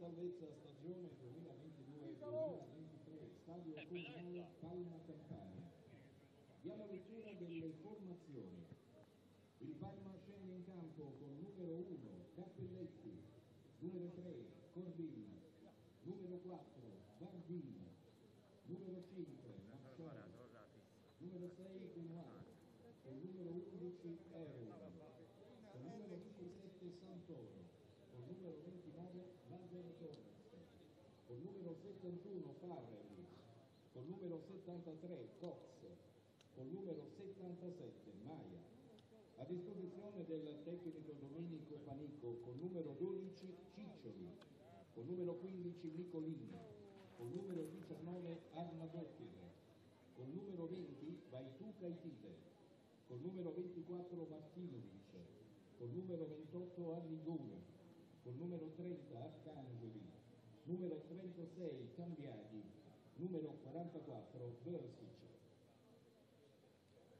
terza stagione 2022-2023, stadio comunale Palma Campania. Diamo lettura delle formazioni. Il Parma scende in campo con numero 1 Cappelletti, numero 3 Corbin, numero 4 Bardini, numero 5 Mascioni, numero 6 Benoit, con numero 11 Erol, con numero 17 Santoro, con numero 29 Lazzaro Torres, con numero 71 Farrelli, con numero 73 Cox, con numero 77 Maia. A disposizione del tecnico Domenico Panico con numero 12 Ciccioli, con numero 15 Nicolini, con numero 19 Arna Dottir, con numero 20 Vaitu Caitite, con numero 24 Martinovic, con numero 28 Arrigoni, con numero 30 Arcangeli, numero 36 Cambiaghi, numero 44 Versic.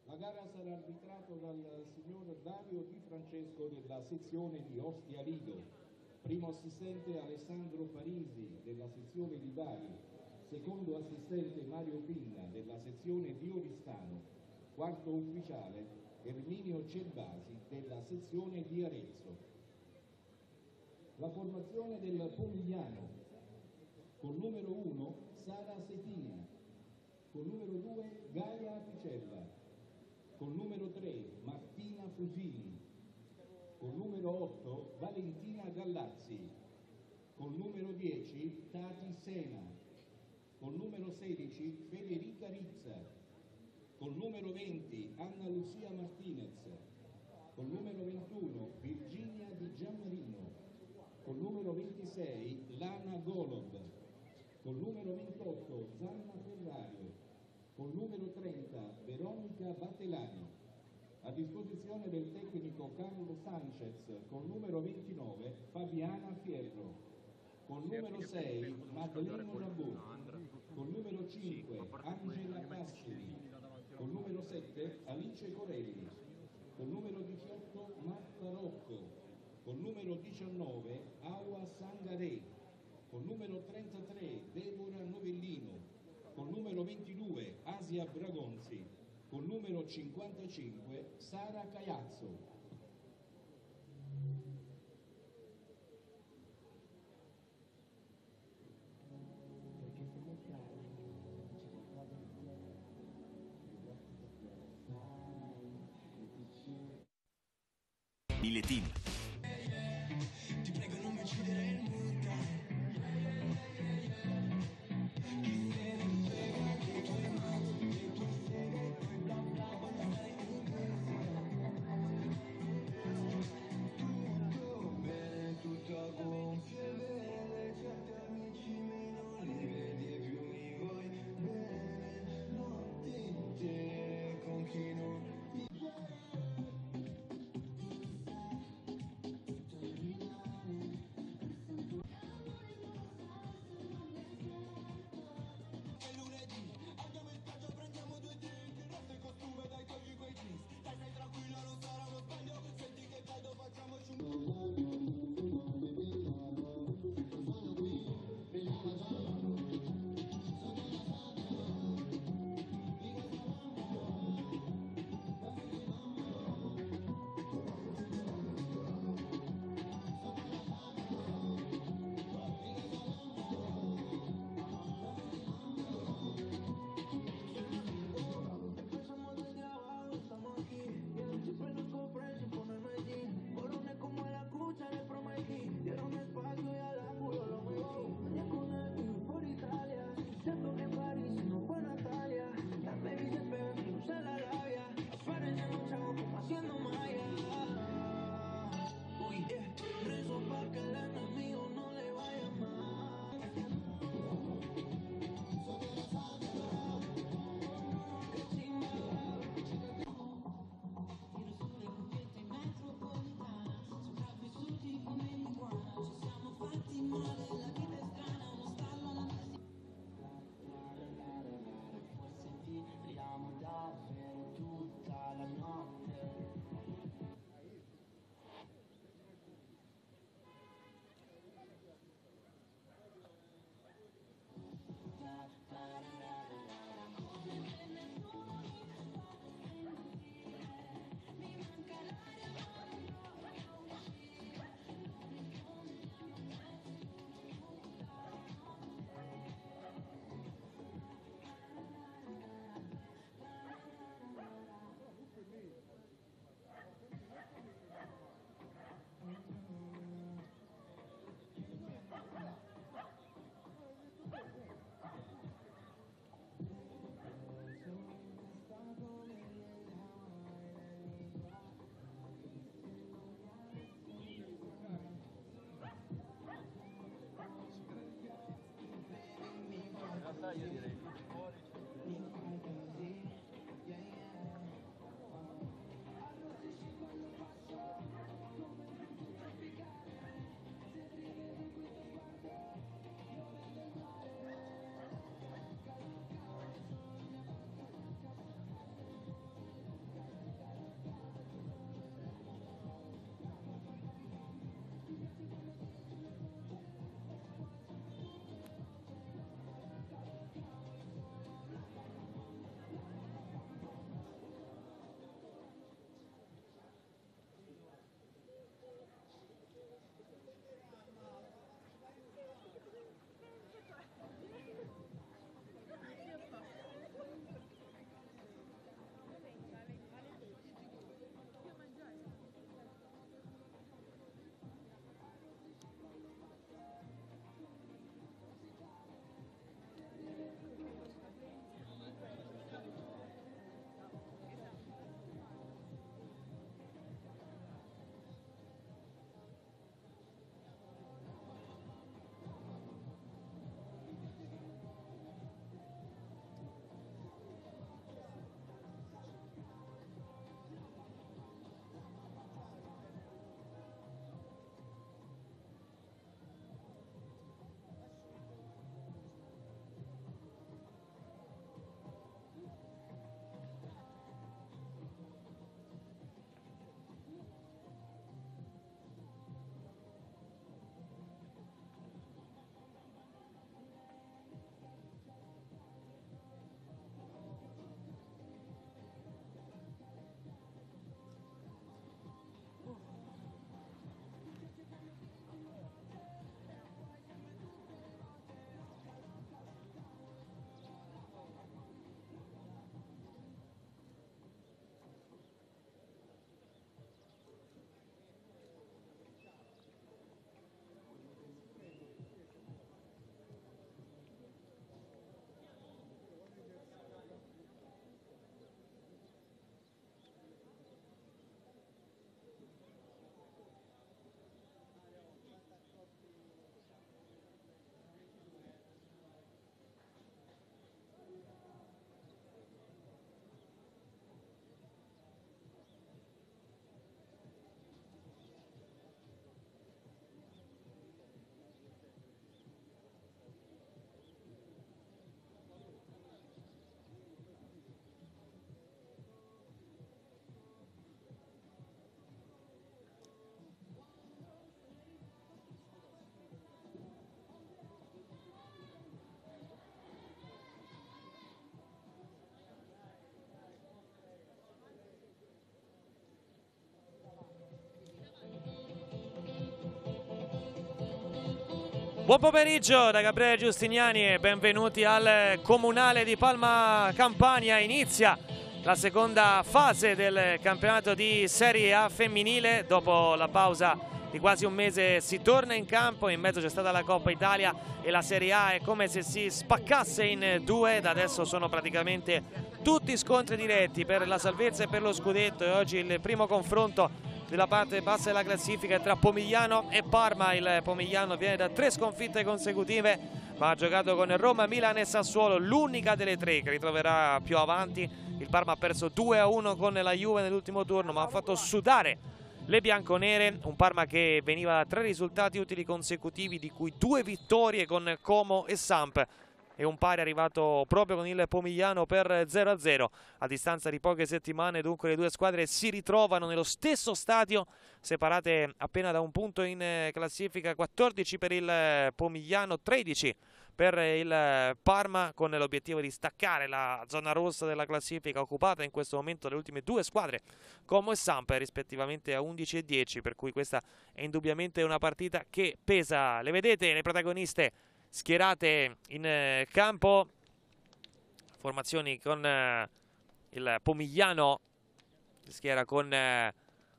La gara sarà arbitrata dal signor Dario Di Francesco della sezione di Ostia Lido, primo assistente Alessandro Parisi della sezione di Bari, secondo assistente Mario Pinna della sezione di Oristano, quarto ufficiale Erminio Cerbasi della sezione di Arezzo. La formazione del Pomigliano, con numero 1 Sara Settina, con numero 2 Gaia Apicella, con numero 3 Martina Fusini, con numero 8 Valentina Gallazzi, con numero 10 Tati Sena, con numero 16 Federica Rizza, con numero 20 Anna Lucia Martinez, con numero 21 Virginia Di Giammarino, con numero 26 Lana Golob, con numero 28 Zanna Ferrario, con numero 30 Veronica Battelani, a disposizione del tecnico Carlo Sanchez con numero 29 Fabiana Fierro, con numero 6 Madeleno Rabù, con numero 5 Angela Cassini, con numero 7 Alice Corelli, con numero 18 Marta Rocco, con numero 19 Aua Sangaré, con numero 33 Deborah Novellino, con numero 22 Asia Bragonzi, con numero 55 Sara Caiazzo. Mille team. Ahora yo diré. Buon pomeriggio da Gabriele Giustiniani e benvenuti al Comunale di Palma Campania. Inizia la seconda fase del campionato di Serie A femminile. Dopo la pausa di quasi un mese si torna in campo, in mezzo c'è stata la Coppa Italia e la Serie A è come se si spaccasse in due. Da adesso sono praticamente tutti scontri diretti per la salvezza e per lo scudetto e oggi il primo confronto della parte bassa della classifica tra Pomigliano e Parma. Il Pomigliano viene da tre sconfitte consecutive, ma ha giocato con Roma, Milan e Sassuolo, l'unica delle tre che ritroverà più avanti. Il Parma ha perso 2-1 con la Juve nell'ultimo turno, ma ha fatto sudare le bianconere, un Parma che veniva da tre risultati utili consecutivi, di cui due vittorie con Como e Samp e un pari arrivato proprio con il Pomigliano per 0-0 a distanza di poche settimane dunque le due squadre si ritrovano nello stesso stadio separate appena da un punto in eh, classifica. 14 per il Pomigliano 13 per il Parma con l'obiettivo di staccare la zona rossa della classifica occupata in questo momento dalle ultime due squadre Como e Samp rispettivamente a 11 e 10 per cui questa è indubbiamente una partita che pesa. Le vedete le protagoniste schierate in eh, campo. Formazioni con eh, il Pomigliano schiera con eh,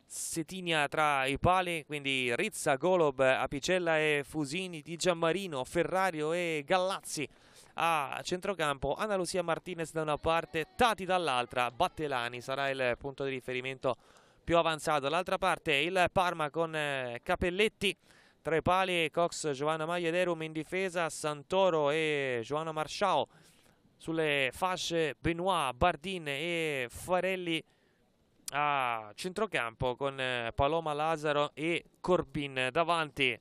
Setinia tra i pali quindi Rizza, Golob, Apicella e Fusini di Giammarino, Ferrario e Gallazzi a centrocampo. Anna Lucia Martinez da una parte Tati dall'altra Battelani sarà il punto di riferimento più avanzato. Dall'altra parte il Parma con Capelletti tra i pali Cox, Giovanna Magliederum in difesa, Santoro e Giovanna Marciao sulle fasce Benoit, Bardin e Farelli a centrocampo con eh, Paloma Lazaro e Corbin davanti.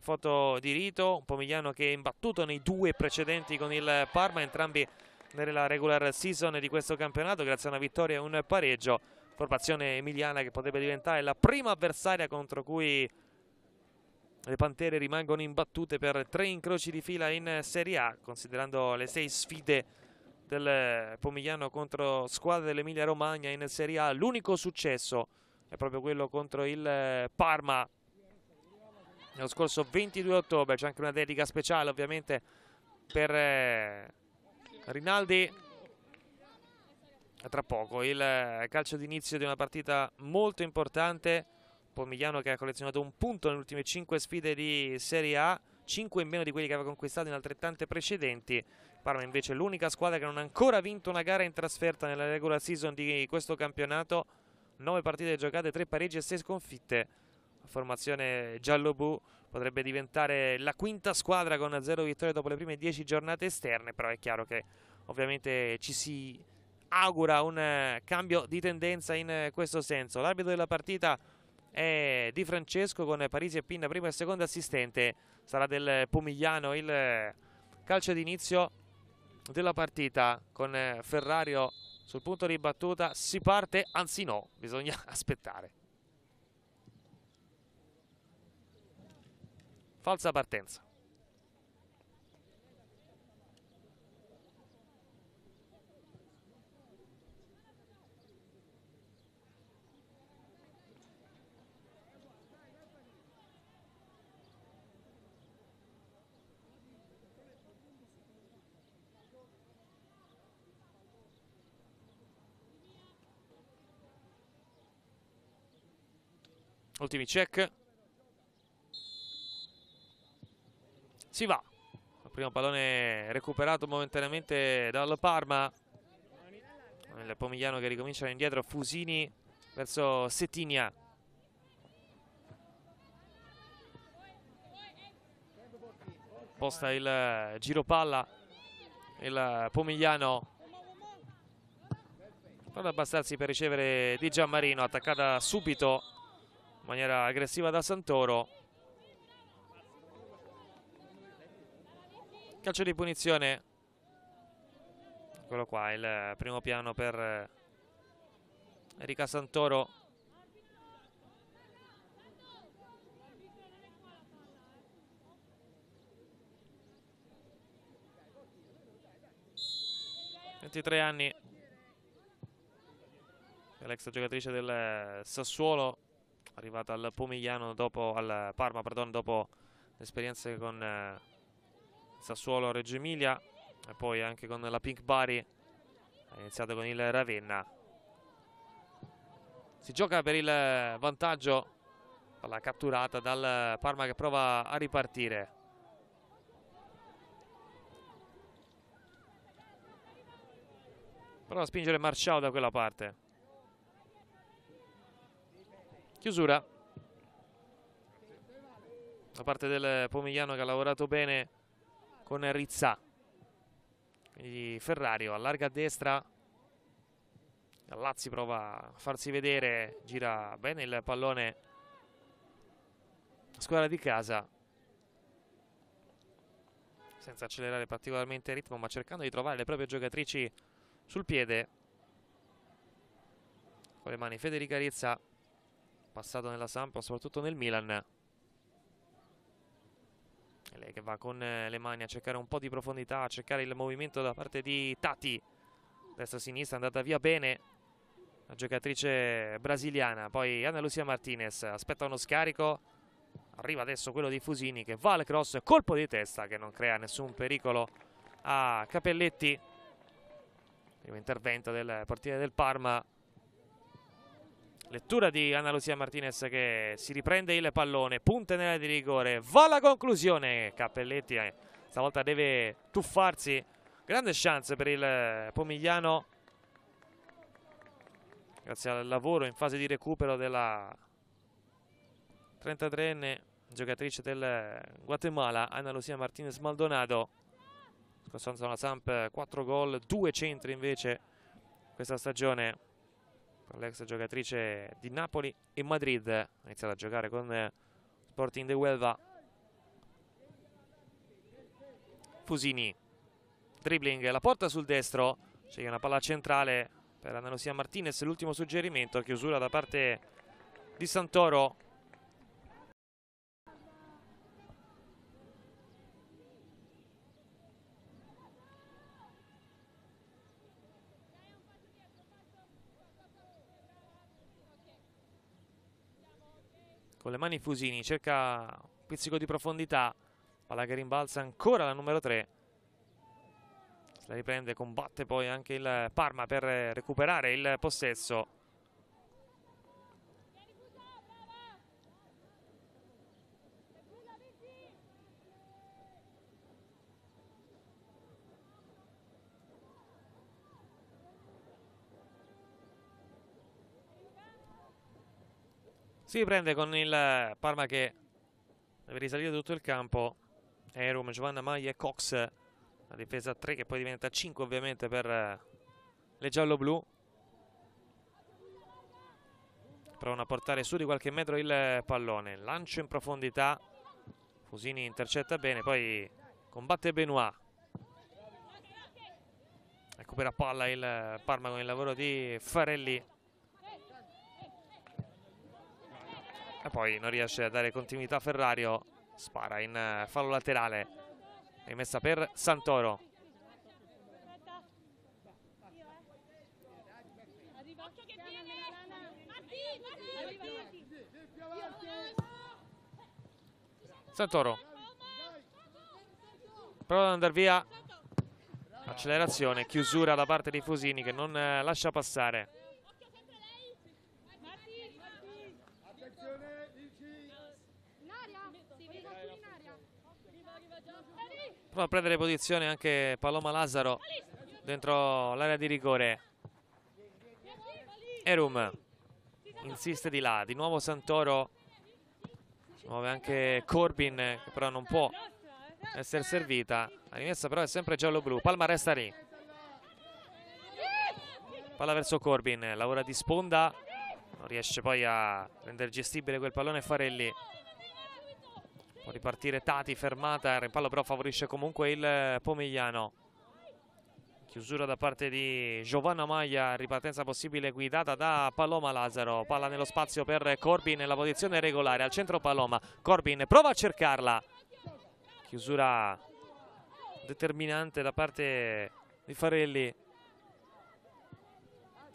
Foto di Rito, un Pomigliano che è imbattuto nei due precedenti con il Parma, entrambi nella regular season di questo campionato grazie a una vittoria e un pareggio. Formazione emiliana che potrebbe diventare la prima avversaria contro cui le Pantere rimangono imbattute per tre incroci di fila in Serie A, considerando le sei sfide del Pomigliano contro squadre dell'Emilia Romagna in Serie A. L'unico successo è proprio quello contro il Parma nello scorso 22 ottobre. C'è anche una dedica speciale ovviamente per eh, Rinaldi. Tra poco il calcio d'inizio di una partita molto importante Pomigliano che ha collezionato un punto nelle ultime 5 sfide di Serie A, 5 in meno di quelli che aveva conquistato in altrettante precedenti. Parma invece è l'unica squadra che non ha ancora vinto una gara in trasferta nella regular season di questo campionato. 9 partite giocate, 3 pareggi e 6 sconfitte. La formazione giallo-blu potrebbe diventare la quinta squadra con 0 vittorie dopo le prime 10 giornate esterne, però è chiaro che ovviamente ci si augura un cambio di tendenza in questo senso. L'arbitro della partita è Di Francesco con Parisi e Pinna primo e secondo assistente. Sarà del Pomigliano il calcio d'inizio della partita con Ferrario sul punto di battuta. Si parte anzi no bisogna aspettare. Falsa partenza ultimi check. Si va. Il primo pallone recuperato momentaneamente dal Parma. Il Pomigliano che ricomincia indietro Fusini verso Settinia. Posta il giro palla. Il Pomigliano. Non abbastarsi per ricevere Di Giammarino attaccata subito maniera aggressiva da Santoro. Calcio di punizione. Eccolo qua il primo piano per Erika Santoro. Ventitré anni. L'ex giocatrice del Sassuolo arrivata al Pomigliano dopo al Parma pardon, dopo esperienze con eh, Sassuolo Reggio Emilia e poi anche con la Pink Bari ha iniziato con il Ravenna. Si gioca per il vantaggio palla catturata dal Parma che prova a ripartire. Prova a spingere Marciao da quella parte chiusura. Da parte del Pomigliano che ha lavorato bene con Rizza. Quindi Ferrario allarga a destra. Gallazzi prova a farsi vedere gira bene il pallone. Squadra di casa. Senza accelerare particolarmente il ritmo ma cercando di trovare le proprie giocatrici sul piede. Con le mani Federica Rizza passato nella Sampa soprattutto nel Milan. E lei che va con eh, le mani a cercare un po' di profondità a cercare il movimento da parte di Tati. Destra-sinistra è andata via bene. La giocatrice brasiliana poi Anna Lucia Martinez aspetta uno scarico. Arriva adesso quello di Fusini che va al cross colpo di testa che non crea nessun pericolo a Capelletti. Primo intervento del portiere del Parma lettura di Anna Lucia Martinez che si riprende il pallone punta nella di rigore va alla conclusione. Cappelletti eh, stavolta deve tuffarsi. Grande chance per il Pomigliano. Grazie al lavoro in fase di recupero della 33enne giocatrice del Guatemala Anna Lucia Martinez Maldonado. Costanza la Samp 4 gol 2 centri invece questa stagione l'ex giocatrice di Napoli e Madrid ha iniziato a giocare con Sporting de Huelva. Fusini dribbling la porta sul destro c'è una palla centrale per Anna Lucia Martinez l'ultimo suggerimento chiusura da parte di Santoro con le mani Fusini cerca un pizzico di profondità palla che rimbalza ancora la numero 3 se la riprende combatte poi anche il Parma per recuperare il possesso si riprende con il Parma che deve risalire tutto il campo. Erum, Giovanna Maglia e Cox. La difesa 3 che poi diventa 5 ovviamente per le giallo-blu. Provano a portare su di qualche metro il pallone. Lancio in profondità. Fusini intercetta bene poi combatte Benoit. Recupera palla il Parma con il lavoro di Farelli e poi non riesce a dare continuità a Ferrario spara in fallo laterale. Rimessa per Santoro. Santoro. Prova ad andare via. Accelerazione, chiusura da parte di Fusini che non lascia passare prova a prendere posizione anche Paloma Lazzaro dentro l'area di rigore. Erum insiste di là, di nuovo Santoro. Muove anche Corbin che però non può essere servita. La rimessa però è sempre giallo-blu Palma resta lì. Palla verso Corbin lavora di sponda. Non riesce poi a rendere gestibile quel pallone Farelli può ripartire Tati fermata il rimpallo però favorisce comunque il Pomigliano. Chiusura da parte di Giovanna Maglia ripartenza possibile guidata da Paloma Lazzaro. Palla nello spazio per Corbin nella posizione regolare al centro Paloma. Corbin prova a cercarla. Chiusura determinante da parte di Farelli.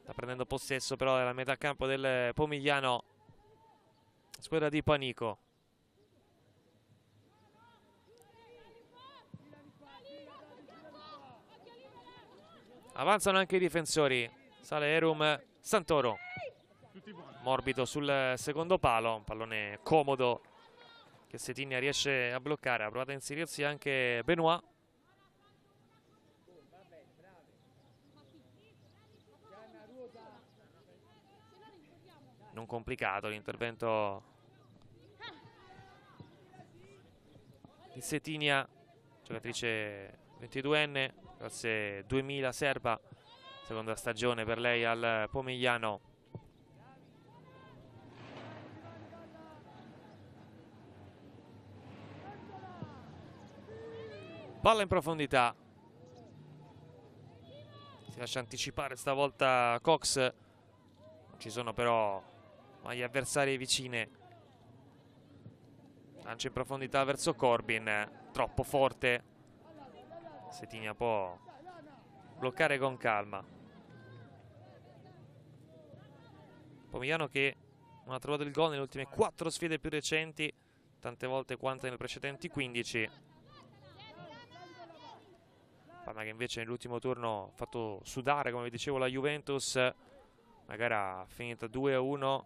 Sta prendendo possesso però della metà campo del Pomigliano. Squadra di Panico Avanzano anche i difensori. Sale Erum Santoro. Morbido sul secondo palo. Un pallone comodo che Setinia riesce a bloccare. Ha provato a inserirsi anche Benoit. Non complicato l'intervento di Setinia, giocatrice 22enne, classe 2000 serba, seconda stagione per lei al Pomigliano. Palla in profondità. Si lascia anticipare stavolta Cox. Non ci sono però mai avversari vicine. Lancia in profondità verso Corbin. Troppo forte. Setinia può bloccare con calma. Pomigliano che non ha trovato il gol nelle ultime quattro sfide più recenti, tante volte quante nelle precedenti 15. Parma che invece nell'ultimo turno ha fatto sudare, come vi dicevo, la Juventus. La gara finita 2-1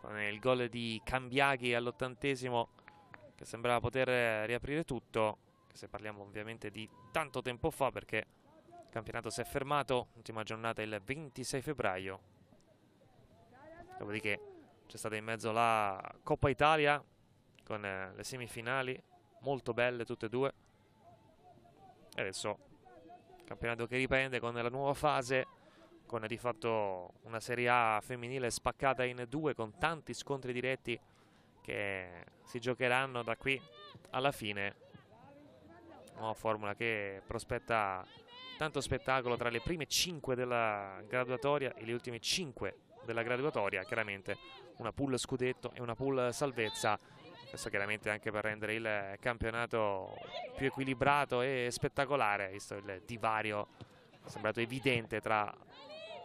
con il gol di Cambiaghi all'ottantesimo che sembrava poter riaprire tutto. Se parliamo ovviamente di tanto tempo fa perché il campionato si è fermato, ultima giornata il 26 febbraio. Dopodiché c'è stata in mezzo la Coppa Italia con le semifinali, molto belle tutte e due. E adesso campionato che riprende con la nuova fase, con di fatto una Serie A femminile spaccata in due, con tanti scontri diretti che si giocheranno da qui alla fine. Nuova formula che prospetta tanto spettacolo tra le prime 5 della graduatoria e le ultime 5 della graduatoria. Chiaramente una pool scudetto e una pool salvezza questo chiaramente anche per rendere il campionato più equilibrato e spettacolare, visto il divario sembrato evidente tra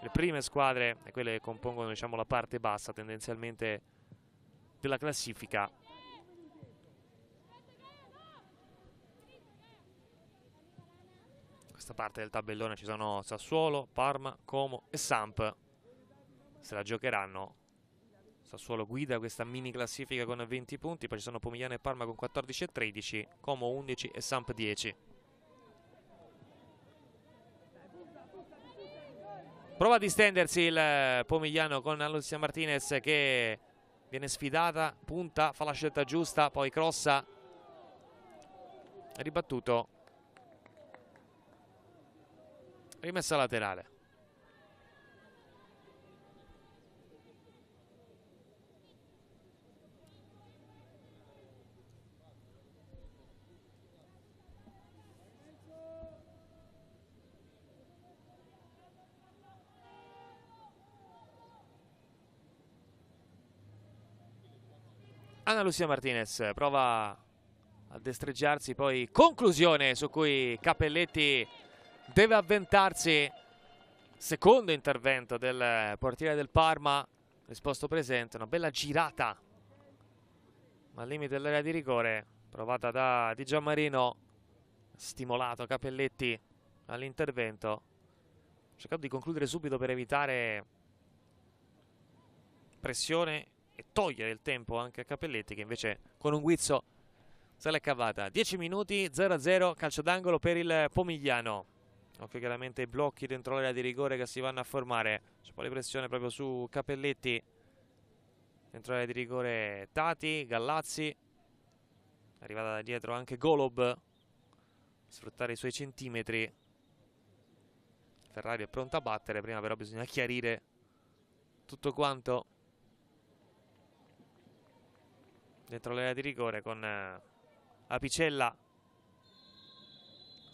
le prime squadre e quelle che compongono diciamo, la parte bassa tendenzialmente della classifica. Questa parte del tabellone ci sono Sassuolo, Parma, Como e Samp. Se la giocheranno Sassuolo guida questa mini classifica con 20 punti, poi ci sono Pomigliano e Parma con 14 e 13, Como 11 e Samp 10. Prova a distendersi il Pomigliano con Lucia Martinez che viene sfidata, punta, fa la scelta giusta, poi crossa, ribattuto, rimessa laterale. Anna Lucia Martinez prova a destreggiarsi, poi conclusione su cui Cappelletti deve avventarsi. Secondo intervento del portiere del Parma, risposto presente, una bella girata al limite dell'area di rigore, provata da Di Gianmarino, stimolato Cappelletti all'intervento. Cercato di concludere subito per evitare pressione e togliere il tempo anche a Cappelletti che invece con un guizzo se l'è cavata 10 minuti 0-0 calcio d'angolo per il Pomigliano occhio chiaramente ai blocchi dentro l'area di rigore che si vanno a formare. C'è un po' di pressione proprio su Cappelletti. Dentro l'area di rigore Tati, Gallazzi. Arrivata da dietro anche Golob. Sfruttare i suoi centimetri. Ferrari è pronta a battere prima però bisogna chiarire tutto quanto. Dentro l'area di rigore con eh, Apicella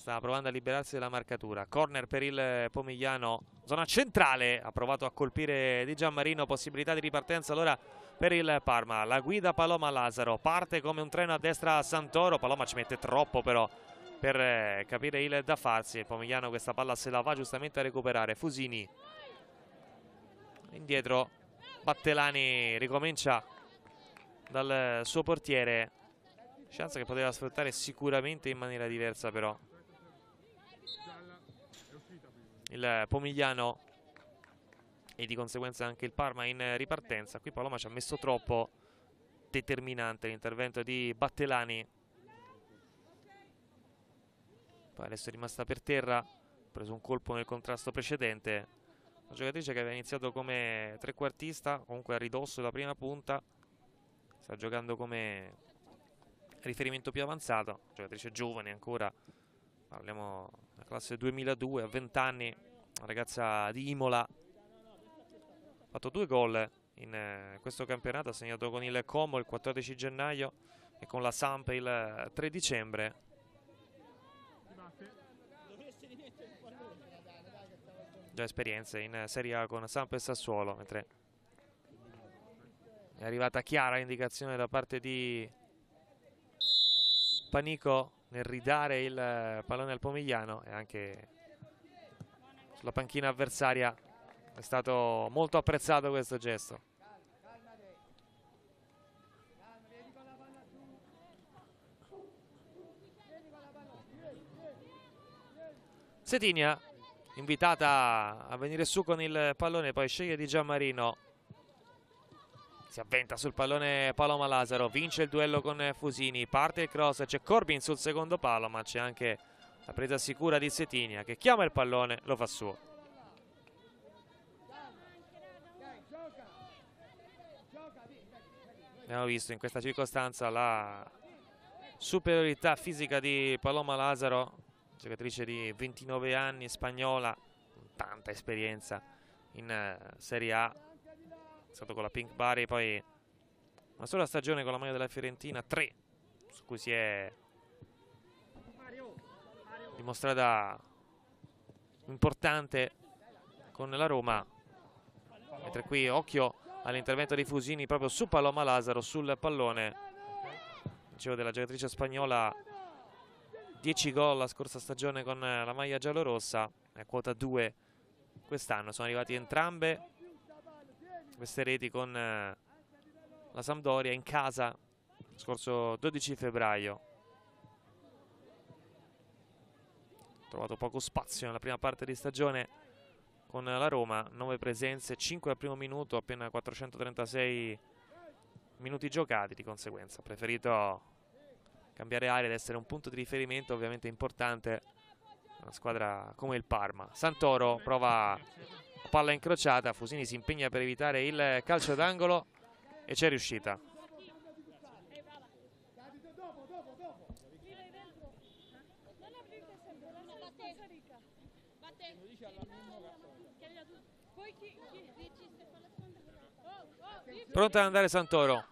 stava provando a liberarsi della marcatura. Corner per il Pomigliano zona centrale ha provato a colpire Di Gianmarino possibilità di ripartenza allora per il Parma. La guida Paloma Lazaro parte come un treno a destra a Santoro. Paloma ci mette troppo però per eh, capire il da farsi. Il Pomigliano questa palla se la va giustamente a recuperare. Fusini indietro. Battelani ricomincia dal suo portiere. Chance che poteva sfruttare sicuramente in maniera diversa però il Pomigliano e di conseguenza anche il Parma in ripartenza. Qui Paloma ci ha messo troppo determinante l'intervento di Battelani. Poi adesso è rimasta per terra, ha preso un colpo nel contrasto precedente. Una giocatrice che aveva iniziato come trequartista, comunque a ridosso della prima punta, sta giocando come riferimento più avanzato, giocatrice giovane ancora, parliamo della classe 2002, a 20 anni, una ragazza di Imola, ha fatto due gol in eh, questo campionato, ha segnato con il Como il 14 gennaio e con la Samp il 3 dicembre. Già esperienze in Serie A con Samp e Sassuolo, mentre è arrivata chiara l'indicazione da parte di Panico nel ridare il pallone al Pomigliano e anche sulla panchina avversaria è stato molto apprezzato questo gesto. Setinia invitata a venire su con il pallone poi sceglie di Gianmarino si avventa sul pallone Paloma Lazaro vince il duello con Fusini parte il cross c'è Corbin sul secondo palo ma c'è anche la presa sicura di Setinia che chiama il pallone lo fa suo. Abbiamo visto in questa circostanza la superiorità fisica di Paloma Lazaro giocatrice di 29 anni spagnola tanta esperienza in eh, Serie A stato con la Pink Bari poi una sola stagione con la maglia della Fiorentina tre su cui si è dimostrata importante con la Roma. Mentre qui occhio all'intervento di Fusini proprio su Paloma Lazaro sul pallone. Dicevo della giocatrice spagnola 10 gol la scorsa stagione con la maglia giallorossa è quota 2 quest'anno sono arrivati entrambe queste reti con la Sampdoria in casa scorso 12 febbraio. Trovato poco spazio nella prima parte di stagione con la Roma 9 presenze, 5 al primo minuto appena 436 minuti giocati di conseguenza. Preferito cambiare area ed essere un punto di riferimento ovviamente importante una squadra come il Parma. Santoro prova palla incrociata Fusini si impegna per evitare il calcio d'angolo e c'è riuscita. Pronta ad andare Santoro?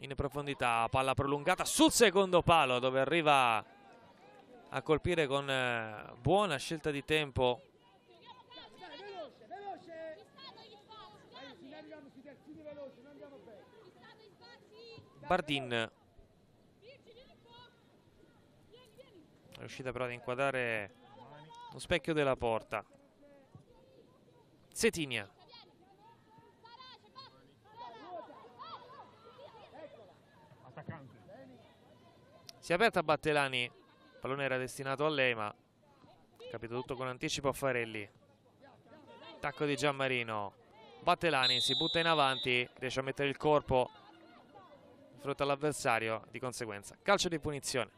In profondità palla prolungata sul secondo palo dove arriva a colpire con eh, buona scelta di tempo. Bardin. È riuscita però ad inquadrare lo specchio della porta. Setinia. Si è aperta Battelani pallone era destinato a lei ma capito tutto con anticipo a Farelli attacco di Gianmarino Battelani si butta in avanti riesce a mettere il corpo di fronte all'avversario di conseguenza calcio di punizione.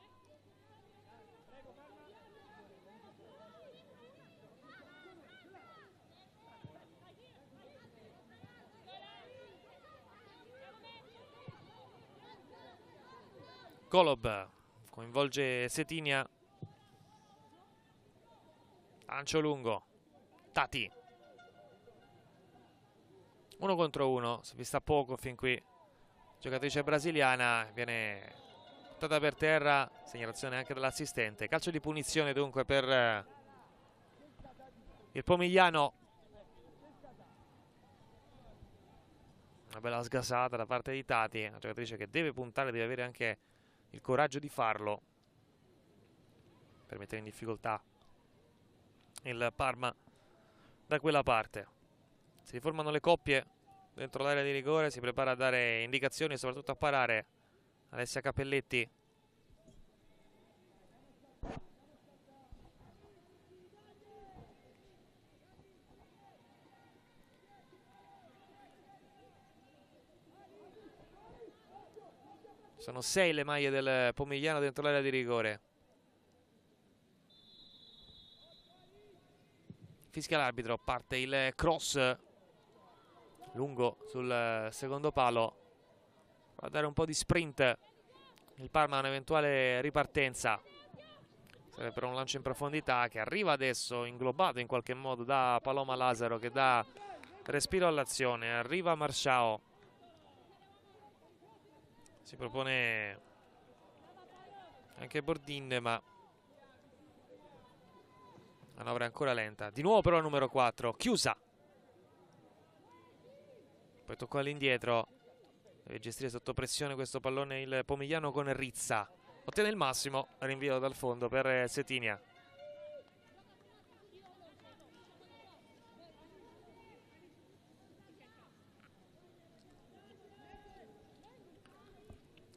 Kolob coinvolge Setinia. Lancio lungo. Tati. Uno contro uno. Si vista poco fin qui. Giocatrice brasiliana viene buttata per terra. Segnalazione anche dell'assistente. Calcio di punizione dunque per il Pomigliano. Una bella sgasata da parte di Tati una giocatrice che deve puntare deve avere anche il coraggio di farlo per mettere in difficoltà il Parma da quella parte. Si riformano le coppie dentro l'area di rigore si prepara a dare indicazioni e soprattutto a parare Alessia Capelletti Sono sei le maglie del Pomigliano dentro l'area di rigore. Fischia l'arbitro, parte il cross lungo sul secondo palo. Va a dare un po' di sprint il Parma a un'eventuale ripartenza. Per un lancio in profondità che arriva adesso inglobato in qualche modo da Paloma Lazaro che dà respiro all'azione. Arriva Marciao. Si propone anche Bordin ma manovra ancora lenta. Di nuovo però numero 4, chiusa. Poi toccò all'indietro. Deve gestire sotto pressione questo pallone il Pomigliano con Rizza. Ottiene il massimo, rinvio dal fondo per Setinia.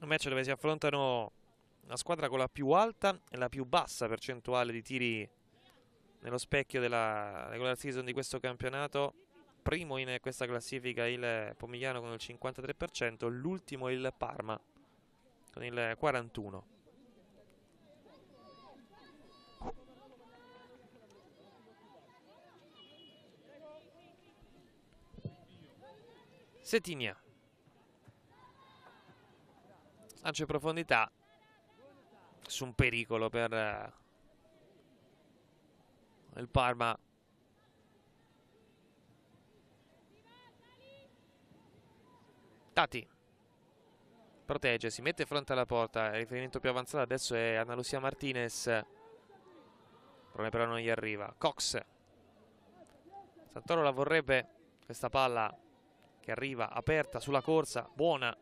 Match dove si affrontano la squadra con la più alta e la più bassa percentuale di tiri nello specchio della regular season di questo campionato. Primo in questa classifica il Pomigliano con il 53%, l'ultimo il Parma con il 41%. Setinia. Lancio in profondità su un pericolo per eh, il Parma. Tati protegge, si mette fronte alla porta. Il riferimento più avanzato adesso è Anna Lucia Martinez. Prone però non gli arriva. Cox. Santoro la vorrebbe questa palla che arriva aperta sulla corsa. Buona.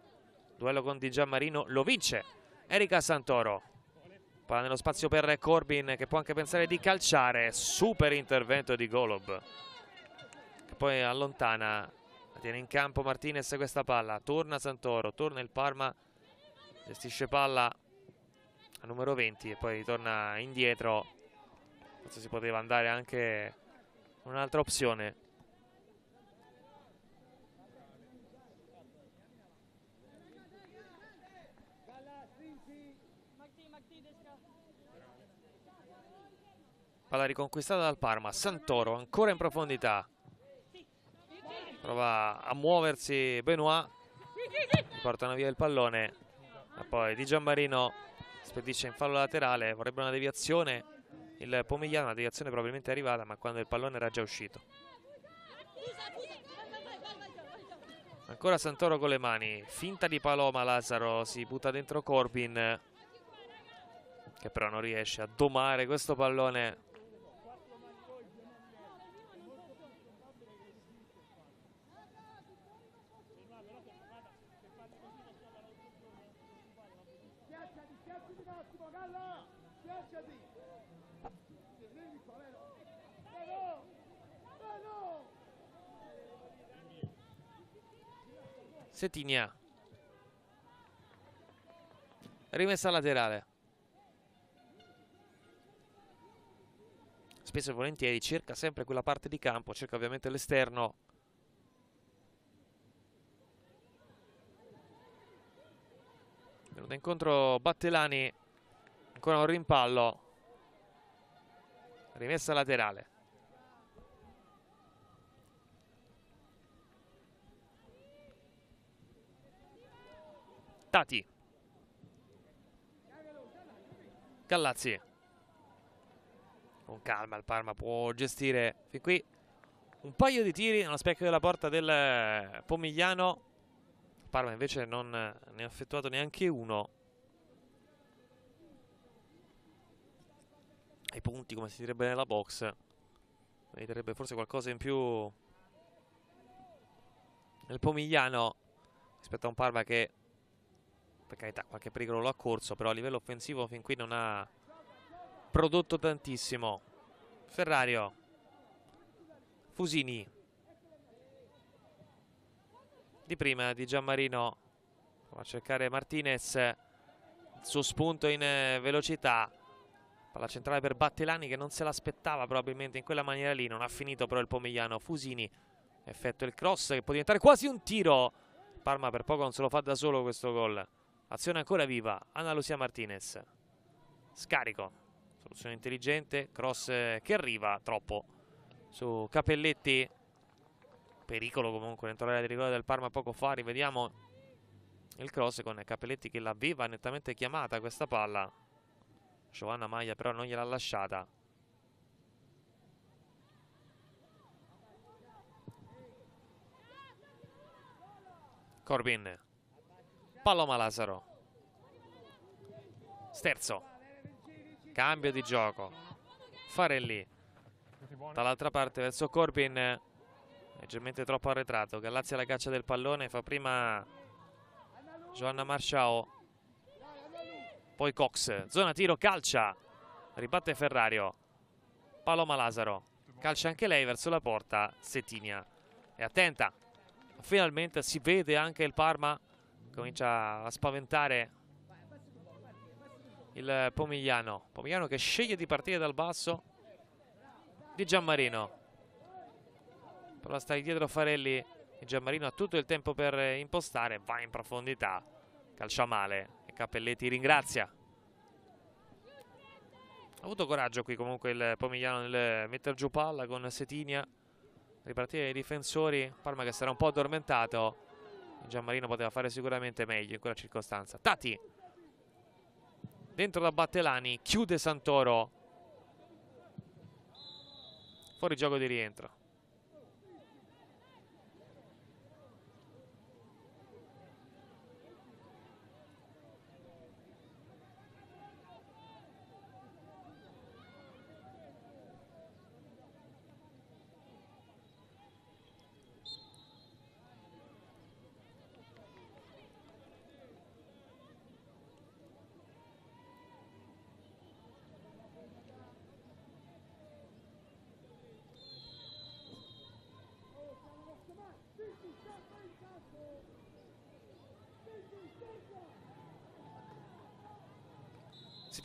Duello con Di Gianmarino. Lo vince Erika Santoro. Palla nello spazio per Corbin che può anche pensare di calciare. Super intervento di Golob. Che poi allontana. La tiene in campo Martinez questa palla. Torna Santoro. Torna il Parma. Gestisce palla a numero 20 e poi torna indietro. Forse si poteva andare anche un'altra opzione. Palla riconquistata dal Parma, Santoro ancora in profondità. Prova a muoversi Benoit. Portano via il pallone. Ma poi Di Gianmarino spedisce in fallo laterale. Vorrebbe una deviazione. Il Pomigliano, la deviazione probabilmente arrivata, ma quando il pallone era già uscito. Ancora Santoro con le mani. Finta di Paloma Lazaro. Si butta dentro Corbin. Che però non riesce a domare questo pallone Setinia. Rimessa laterale. Spesso e volentieri cerca sempre quella parte di campo, cerca ovviamente l'esterno. Venuto incontro Battelani, ancora un rimpallo. Rimessa laterale. Tati. Gallazzi. Con calma il Parma può gestire fin qui un paio di tiri nello specchio della porta del Pomigliano. Il Parma invece non ne ha effettuato neanche uno. Ai punti, come si direbbe nella box. Vedrebbe forse qualcosa in più nel Pomigliano rispetto a un Parma che per carità qualche pericolo l'ha corso però a livello offensivo fin qui non ha prodotto tantissimo. Ferrario. Fusini. Di prima di Gianmarino va a cercare Martinez. Il suo spunto in velocità. Palla centrale per Battelani che non se l'aspettava probabilmente in quella maniera lì. Non ha finito però il Pomigliano. Fusini. Effettua il cross che può diventare quasi un tiro. Parma per poco non se lo fa da solo questo gol Azione ancora viva, Anna Lucia Martinez. Scarico, soluzione intelligente, cross eh, che arriva troppo su Capelletti. Pericolo comunque l'area di rigore del Parma poco fa, rivediamo il cross con Capelletti che l'aveva nettamente chiamata questa palla. Giovanna Maglia però non gliel'ha lasciata. Corbin. Paloma Lazaro. Sterzo. Cambio di gioco. Farelli. Dall'altra parte verso Corbin. Leggermente troppo arretrato. Gallazzi alla caccia del pallone. Fa prima Giovanna Marciao. Poi Cox. Zona tiro calcia. Ribatte Ferrario. Paloma Lazaro. Calcia anche lei verso la porta. Settinia. È attenta. Finalmente si vede anche il Parma comincia a spaventare il Pomigliano. Pomigliano che sceglie di partire dal basso di Giammarino. Però sta dietro Farelli e Giammarino ha tutto il tempo per impostare, va in profondità, calcia male e Cappelletti ringrazia. Ha avuto coraggio qui comunque il Pomigliano nel mettere giù palla con Setinia, ripartire dai difensori, Parma che sarà un po' addormentato Gianmarino poteva fare sicuramente meglio in quella circostanza. Tati dentro da Battelani, chiude Santoro. Fuori gioco di rientro.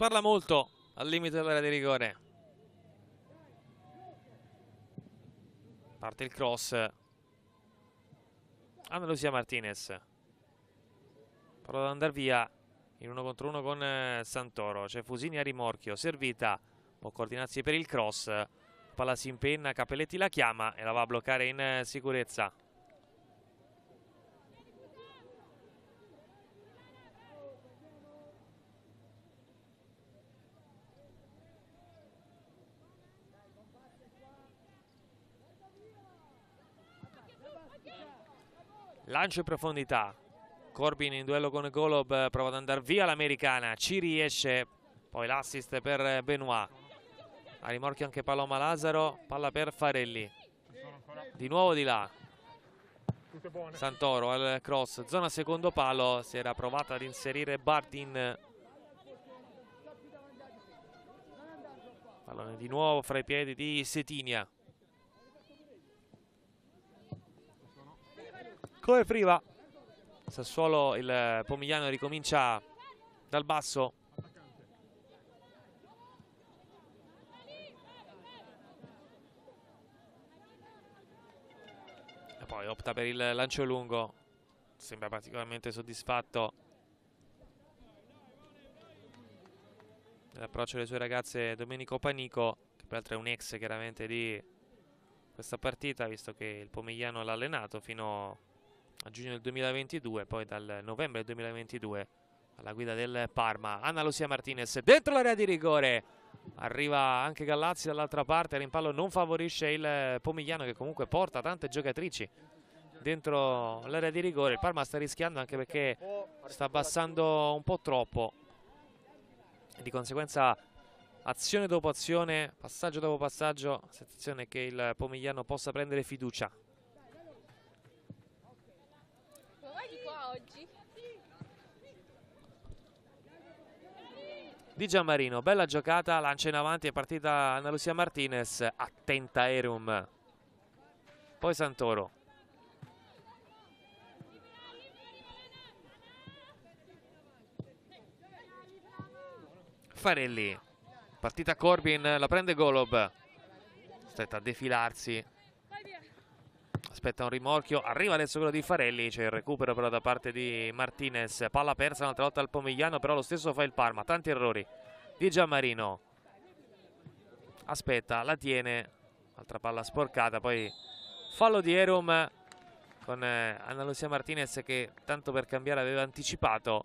Parla molto al limite dell'area di rigore. Parte il cross. Anna Lucia Martinez. Prova ad andare via in uno contro uno con eh, Santoro. C'è Fusini a rimorchio. Servita. Può coordinarsi per il cross. Palla si impenna. Capelletti la chiama e la va a bloccare in eh, sicurezza. Lancio in profondità. Corbin in duello con Golob prova ad andare via l'americana. Ci riesce. Poi l'assist per Benoit. A rimorchio anche Paloma Lazaro. Palla per Farelli. Di nuovo di là. Santoro al cross. Zona secondo palo. Si era provata ad inserire Bartin. Pallone di nuovo fra i piedi di Setinia. Come prima Sassuolo il Pomigliano ricomincia dal basso. E poi opta per il lancio lungo. Sembra particolarmente soddisfatto. Nell'approccio delle sue ragazze Domenico Panico che peraltro è un ex chiaramente di questa partita visto che il Pomigliano l'ha allenato fino a giugno del 2022, poi dal novembre del 2022 alla guida del Parma. Anna Lucia Martinez dentro l'area di rigore. Arriva anche Gallazzi dall'altra parte, il rimpallo non favorisce il Pomigliano che comunque porta tante giocatrici dentro l'area di rigore. Il Parma sta rischiando anche perché sta abbassando un po' troppo di conseguenza azione dopo azione, passaggio dopo passaggio, attenzione che il Pomigliano possa prendere fiducia di Gianmarino, bella giocata, lancia in avanti, è partita Anna Lucia Martinez, attenta Erum, poi Santoro. Farelli, partita Corbin, la prende Golob, aspetta a defilarsi, aspetta un rimorchio, arriva adesso quello di Farelli, c'è il recupero però da parte di Martinez, palla persa un'altra volta al Pomigliano, però lo stesso fa il Parma, tanti errori di Gianmarino, aspetta, la tiene, altra palla sporcata, poi fallo di Erum con eh, Anna Lucia Martinez che tanto per cambiare aveva anticipato,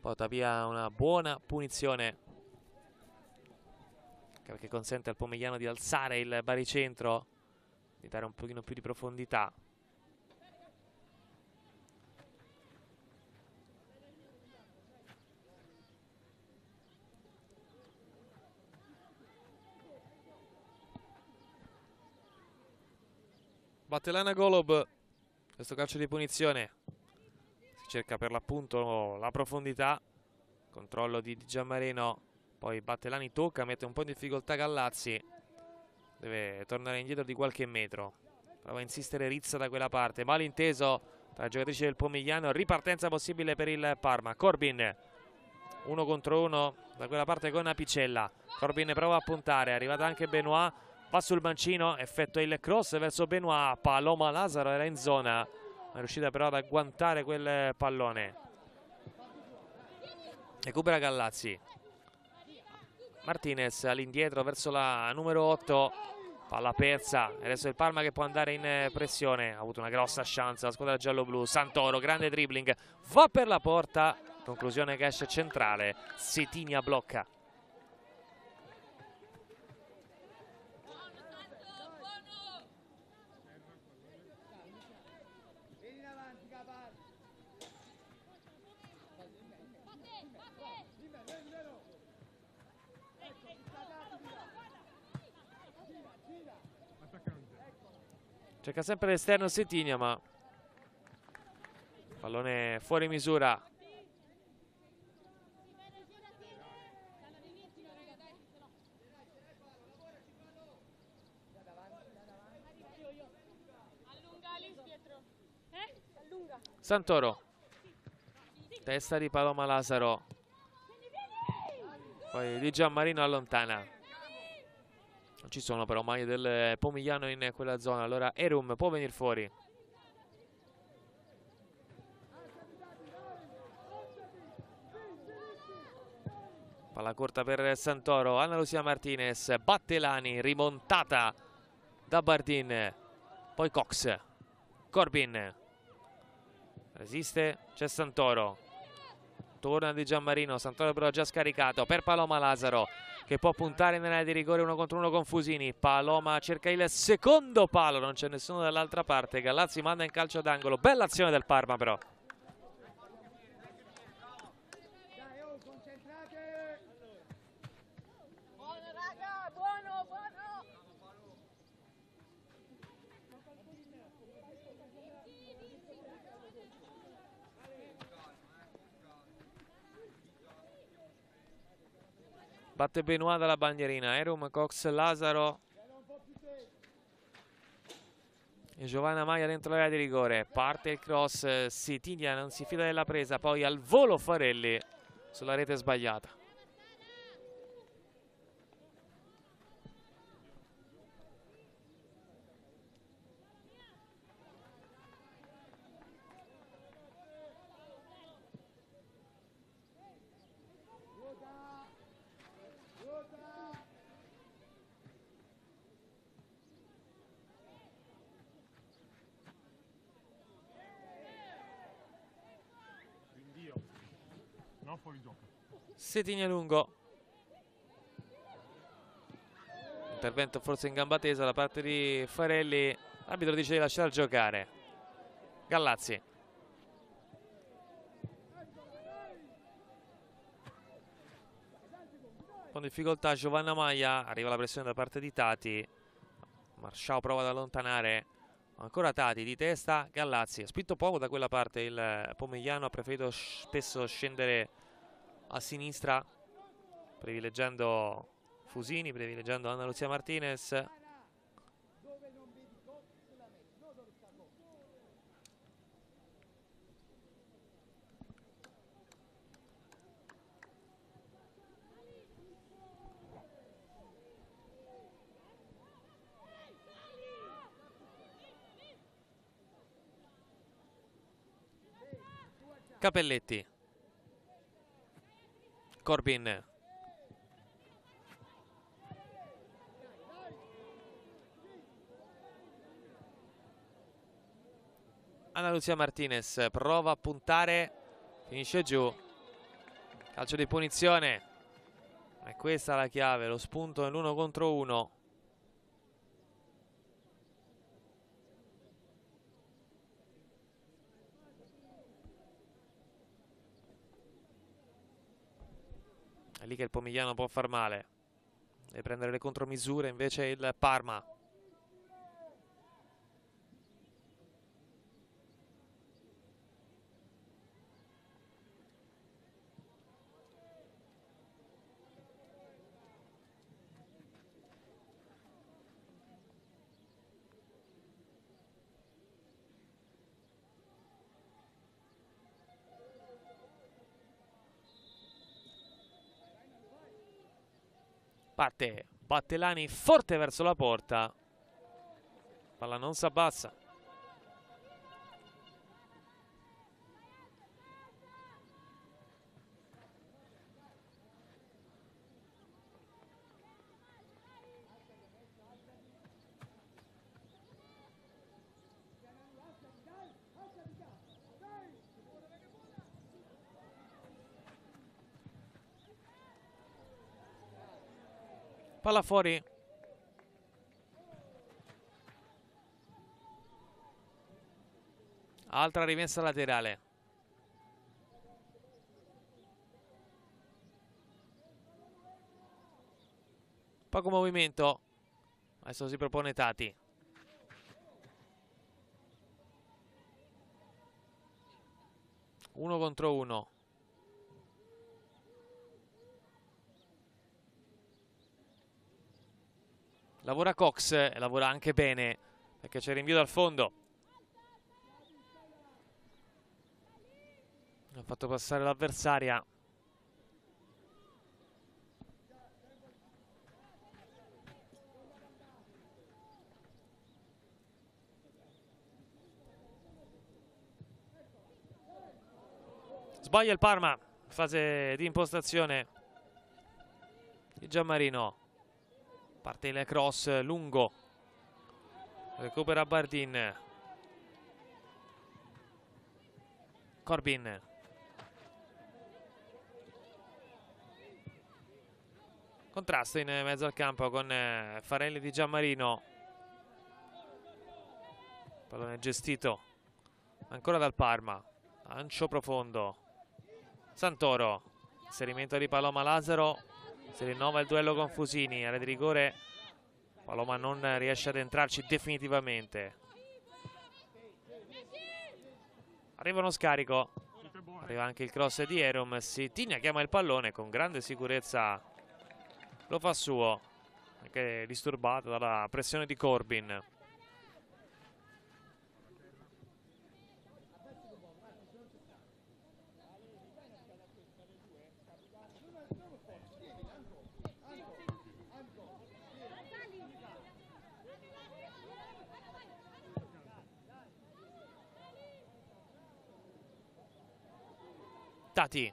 porta via una buona punizione che consente al Pomigliano di alzare il baricentro di dare un pochino più di profondità. Battelana Golob, questo calcio di punizione, si cerca per l'appunto la profondità, controllo di Gianmarino, poi Battelani tocca, mette un po' in difficoltà Gallazzi, deve tornare indietro di qualche metro. Prova a insistere Rizza da quella parte. Malinteso tra i giocatrici del Pomigliano. Ripartenza possibile per il Parma. Corbin uno contro uno da quella parte con Apicella Corbin prova a puntare. È arrivata anche Benoit. Va sul mancino. Effettua il cross verso Benoit. Paloma Lazaro era in zona. È riuscita però ad agguantare quel pallone. Recupera Gallazzi Martinez all'indietro verso la numero 8 palla persa. Adesso il Parma che può andare in pressione. Ha avuto una grossa chance la squadra giallo-blu. Santoro, grande dribbling. Va per la porta. Conclusione esce centrale. Setinia blocca cerca sempre l'esterno Setinia ma pallone fuori misura. Santoro. Testa di Paloma Lazaro poi Di Gianmarino allontana non ci sono però maglie del Pomigliano in quella zona. Allora Erum può venire fuori. Palla corta per Santoro. Anna Lucia Martinez Battelani rimontata da Bardin. Poi Cox. Corbin. Resiste c'è Santoro. Torna di Gianmarino Santoro però già scaricato. Per Paloma Lazaro che può puntare nell'area di rigore uno contro uno con Fusini. Paloma cerca il secondo palo non c'è nessuno dall'altra parte. Gallazzi manda in calcio d'angolo. Bella azione del Parma però Buono raga, buono, buono! Batte Benoit dalla bandierina. Erum, Cox, Lazaro e Giovanna Maia dentro l'area di rigore. Parte il cross Sitinia non si fida della presa. Poi al volo Farelli sulla rete sbagliata fuori gioco. Setinia lungo. Intervento forse in gamba tesa da parte di Farelli. L'arbitro dice di lasciare giocare. Gallazzi. Con difficoltà Giovanna Maia arriva la pressione da parte di Tati. Marciao prova ad allontanare ancora Tati di testa. Gallazzi ha spinto poco da quella parte. Il Pomigliano ha preferito spesso scendere a sinistra privilegiando Fusini, privilegiando Anna Lucia Martinez. Capelletti Corbin. Anna Lucia Martinez prova a puntare, finisce giù. Calcio di punizione. E questa è la chiave, lo spunto nell'uno contro uno. È lì che il Pomigliano può far male. Deve prendere le contromisure invece il Parma. Parte Battelani forte verso la porta. Palla non si abbassa. Palla fuori. Altra rimessa laterale. Poco movimento. Adesso si propone Tati. Uno contro uno. Lavora Cox e lavora anche bene perché c'è rinvio dal fondo. Ha fatto passare l'avversaria. Sbaglia il Parma, fase di impostazione di Gianmarino. Parte il cross lungo. Recupera Bardin. Corbin. Contrasto in mezzo al campo con eh, Farelli di Gianmarino. Pallone gestito ancora dal Parma. Lancio profondo. Santoro. Inserimento di Paloma Lazzaro. Si rinnova il duello con Fusini. Area di rigore. Paloma non riesce ad entrarci definitivamente. Arriva uno scarico. Arriva anche il cross di Erom. Sittigna chiama il pallone con grande sicurezza. Lo fa suo. Anche disturbato dalla pressione di Corbin. Tati.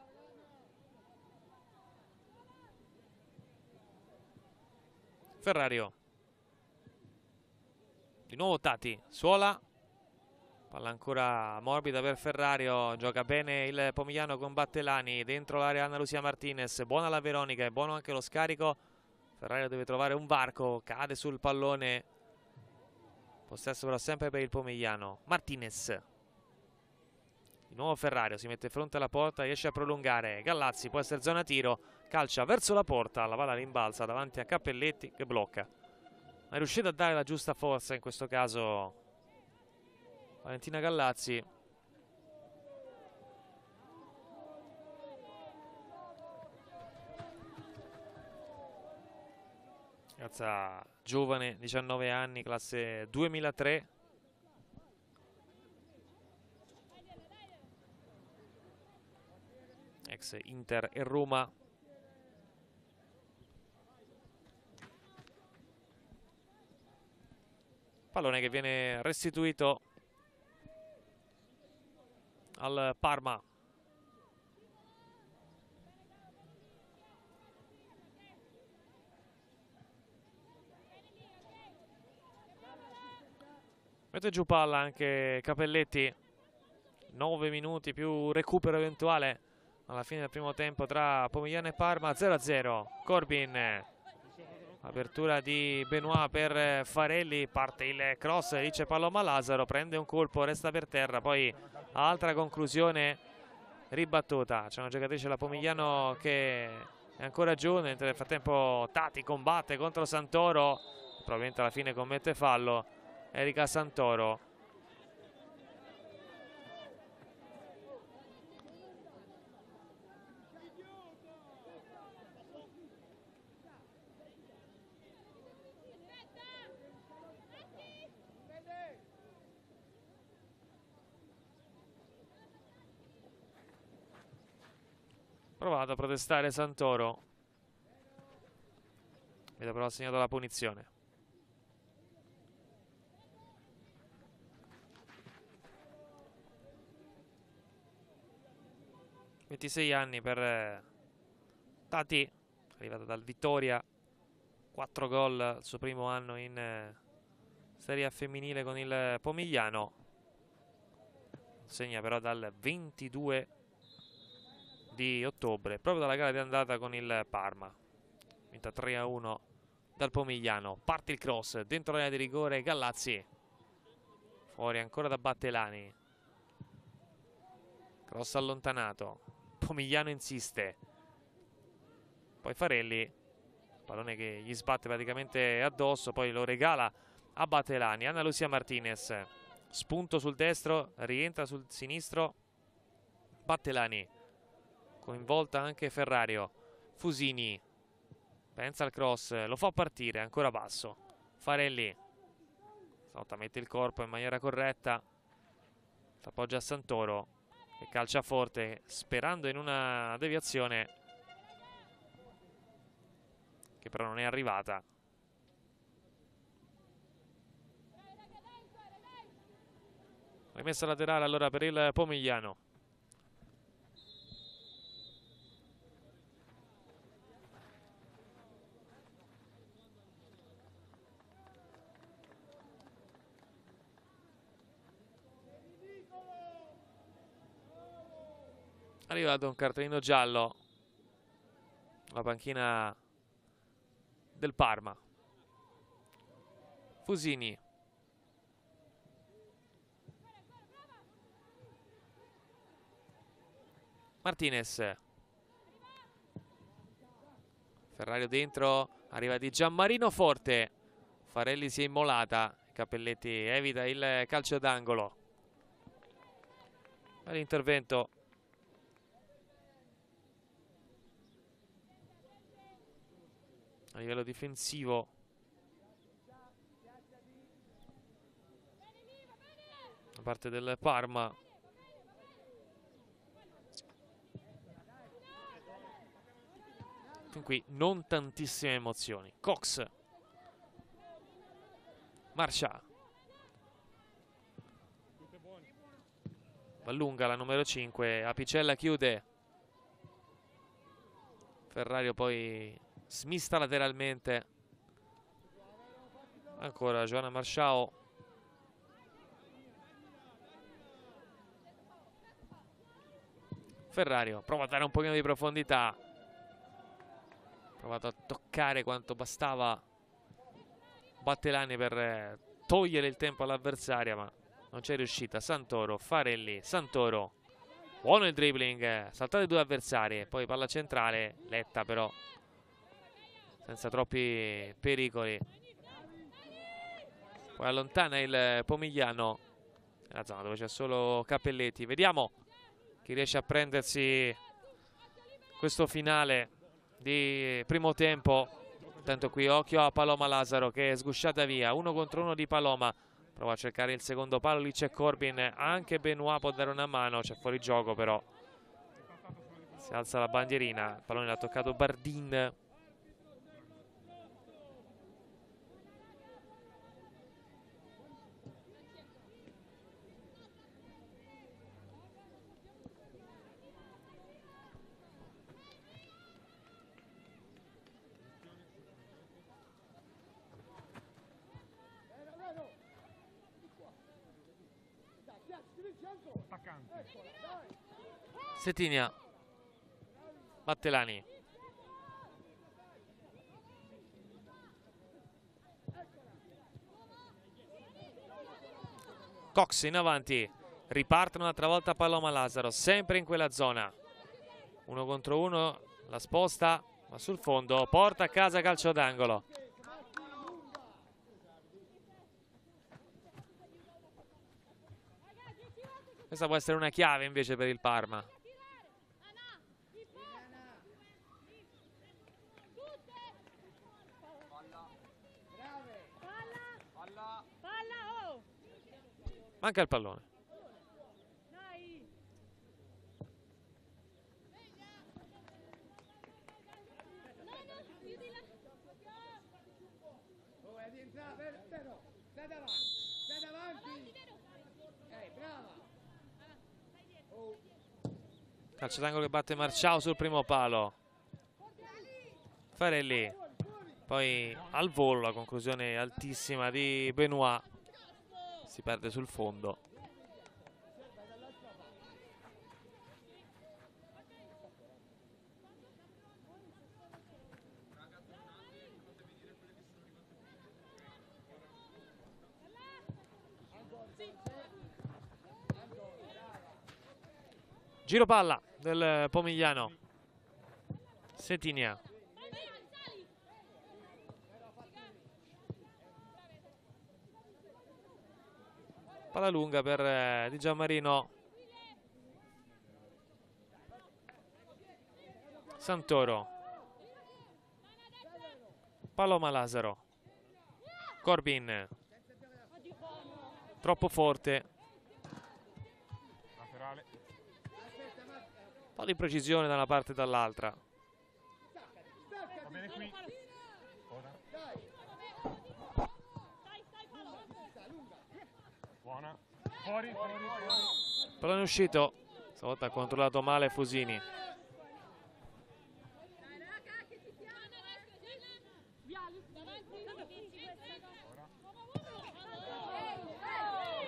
Ferrario. Di nuovo Tati. Suola. Palla ancora morbida per Ferrario. Gioca bene il Pomigliano con Battelani. Dentro l'area Anna Lucia Martinez. Buona la Veronica. È buono anche lo scarico. Ferrario deve trovare un varco. Cade sul pallone. Possesso però sempre per il Pomigliano. Martinez. Di nuovo Ferrario si mette fronte alla porta, riesce a prolungare. Gallazzi può essere zona tiro, calcia verso la porta, la palla rimbalza davanti a Cappelletti che blocca. Ma è riuscito a dare la giusta forza in questo caso Valentina Gallazzi. Ragazza giovane, 19 anni, classe 2003. Ajax, Inter e Roma. Pallone che viene restituito al Parma. Mette giù palla anche Capelletti. 9 minuti più recupero eventuale alla fine del primo tempo tra Pomigliano e Parma 0-0. Corbin. Apertura di Benoit per Farelli, parte il cross, dice Paloma Lazaro, prende un colpo, resta per terra, poi altra conclusione ribattuta. C'è una giocatrice la Pomigliano che è ancora giù, mentre nel frattempo Tati combatte contro Santoro, probabilmente alla fine commette fallo. Erika Santoro. Provato a protestare Santoro. Vedo però segnato la punizione. ...26 anni per eh, Tati... ...arrivato dal Vittoria... ...4 gol al suo primo anno in eh, Serie A femminile con il Pomigliano... ...segna però dal 22 di ottobre, proprio dalla gara di andata con il Parma. Vinta 3 a 1 dal Pomigliano. Parte il cross dentro l'area di rigore. Gallazzi fuori ancora da Battelani. Cross allontanato. Pomigliano insiste. Poi Farelli, pallone che gli sbatte praticamente addosso, poi lo regala a Battelani. Anna Lucia Martinez, spunto sul destro, rientra sul sinistro. Battelani coinvolta anche Ferrario. Fusini pensa al cross lo fa partire ancora basso. Farelli stavolta mette il corpo in maniera corretta appoggia a Santoro che calcia forte sperando in una deviazione che però non è arrivata. Rimessa laterale allora per il Pomigliano arrivato un cartellino giallo. La panchina del Parma. Fusini. Martinez. Ferrario dentro arriva di Gianmarino forte. Farelli si è immolata. Capelletti evita il calcio d'angolo. L'intervento a livello difensivo. Da parte del Parma. Fin qui non tantissime emozioni. Cox. Marcia va lunga la numero 5 Apicella chiude. Ferrario poi smista lateralmente. Ancora Giovanna Marciao. Ferrario prova a dare un pochino di profondità. Provato a toccare quanto bastava Battelani per togliere il tempo all'avversaria ma non c'è riuscita. Santoro, Farelli, Santoro. Buono il dribbling saltate due avversari poi palla centrale Letta però senza troppi pericoli. Poi allontana il Pomigliano nella zona dove c'è solo Cappelletti. Vediamo chi riesce a prendersi questo finale di primo tempo. Intanto qui occhio a Paloma Lazaro che è sgusciata via. Uno contro uno di Paloma. Prova a cercare il secondo palo lì c'è Corbin. Anche Benoit può dare una mano c'è fuori gioco però. Si alza la bandierina il pallone l'ha toccato Bardin Settinia. Battelani. Cox in avanti. Ripartono un'altra volta Paloma Lazaro, sempre in quella zona. Uno contro uno, la sposta, ma sul fondo, porta a casa calcio d'angolo. Questa può essere una chiave invece per il Parma. Palla! Palla! Oh! Manca il pallone. Dai! Oh, è rientrato, vero, vero. Stai davanti, stai davanti. Eh, brava. Oh, Calcio d'angolo che batte Marciao sul primo palo. Farelli. Poi al volo la conclusione altissima di Benoit. Si perde sul fondo. Giro palla del Pomigliano. Setinia. Palla lunga per eh, Di Giammarino. Santoro. Paloma Lazaro. Corbin. Troppo forte. Un po' di precisione da una parte e dall'altra. Va bene qui. Ora. Buona. Fuori, fuori, fuori. Pallone uscito. Stavolta ha controllato male Fusini.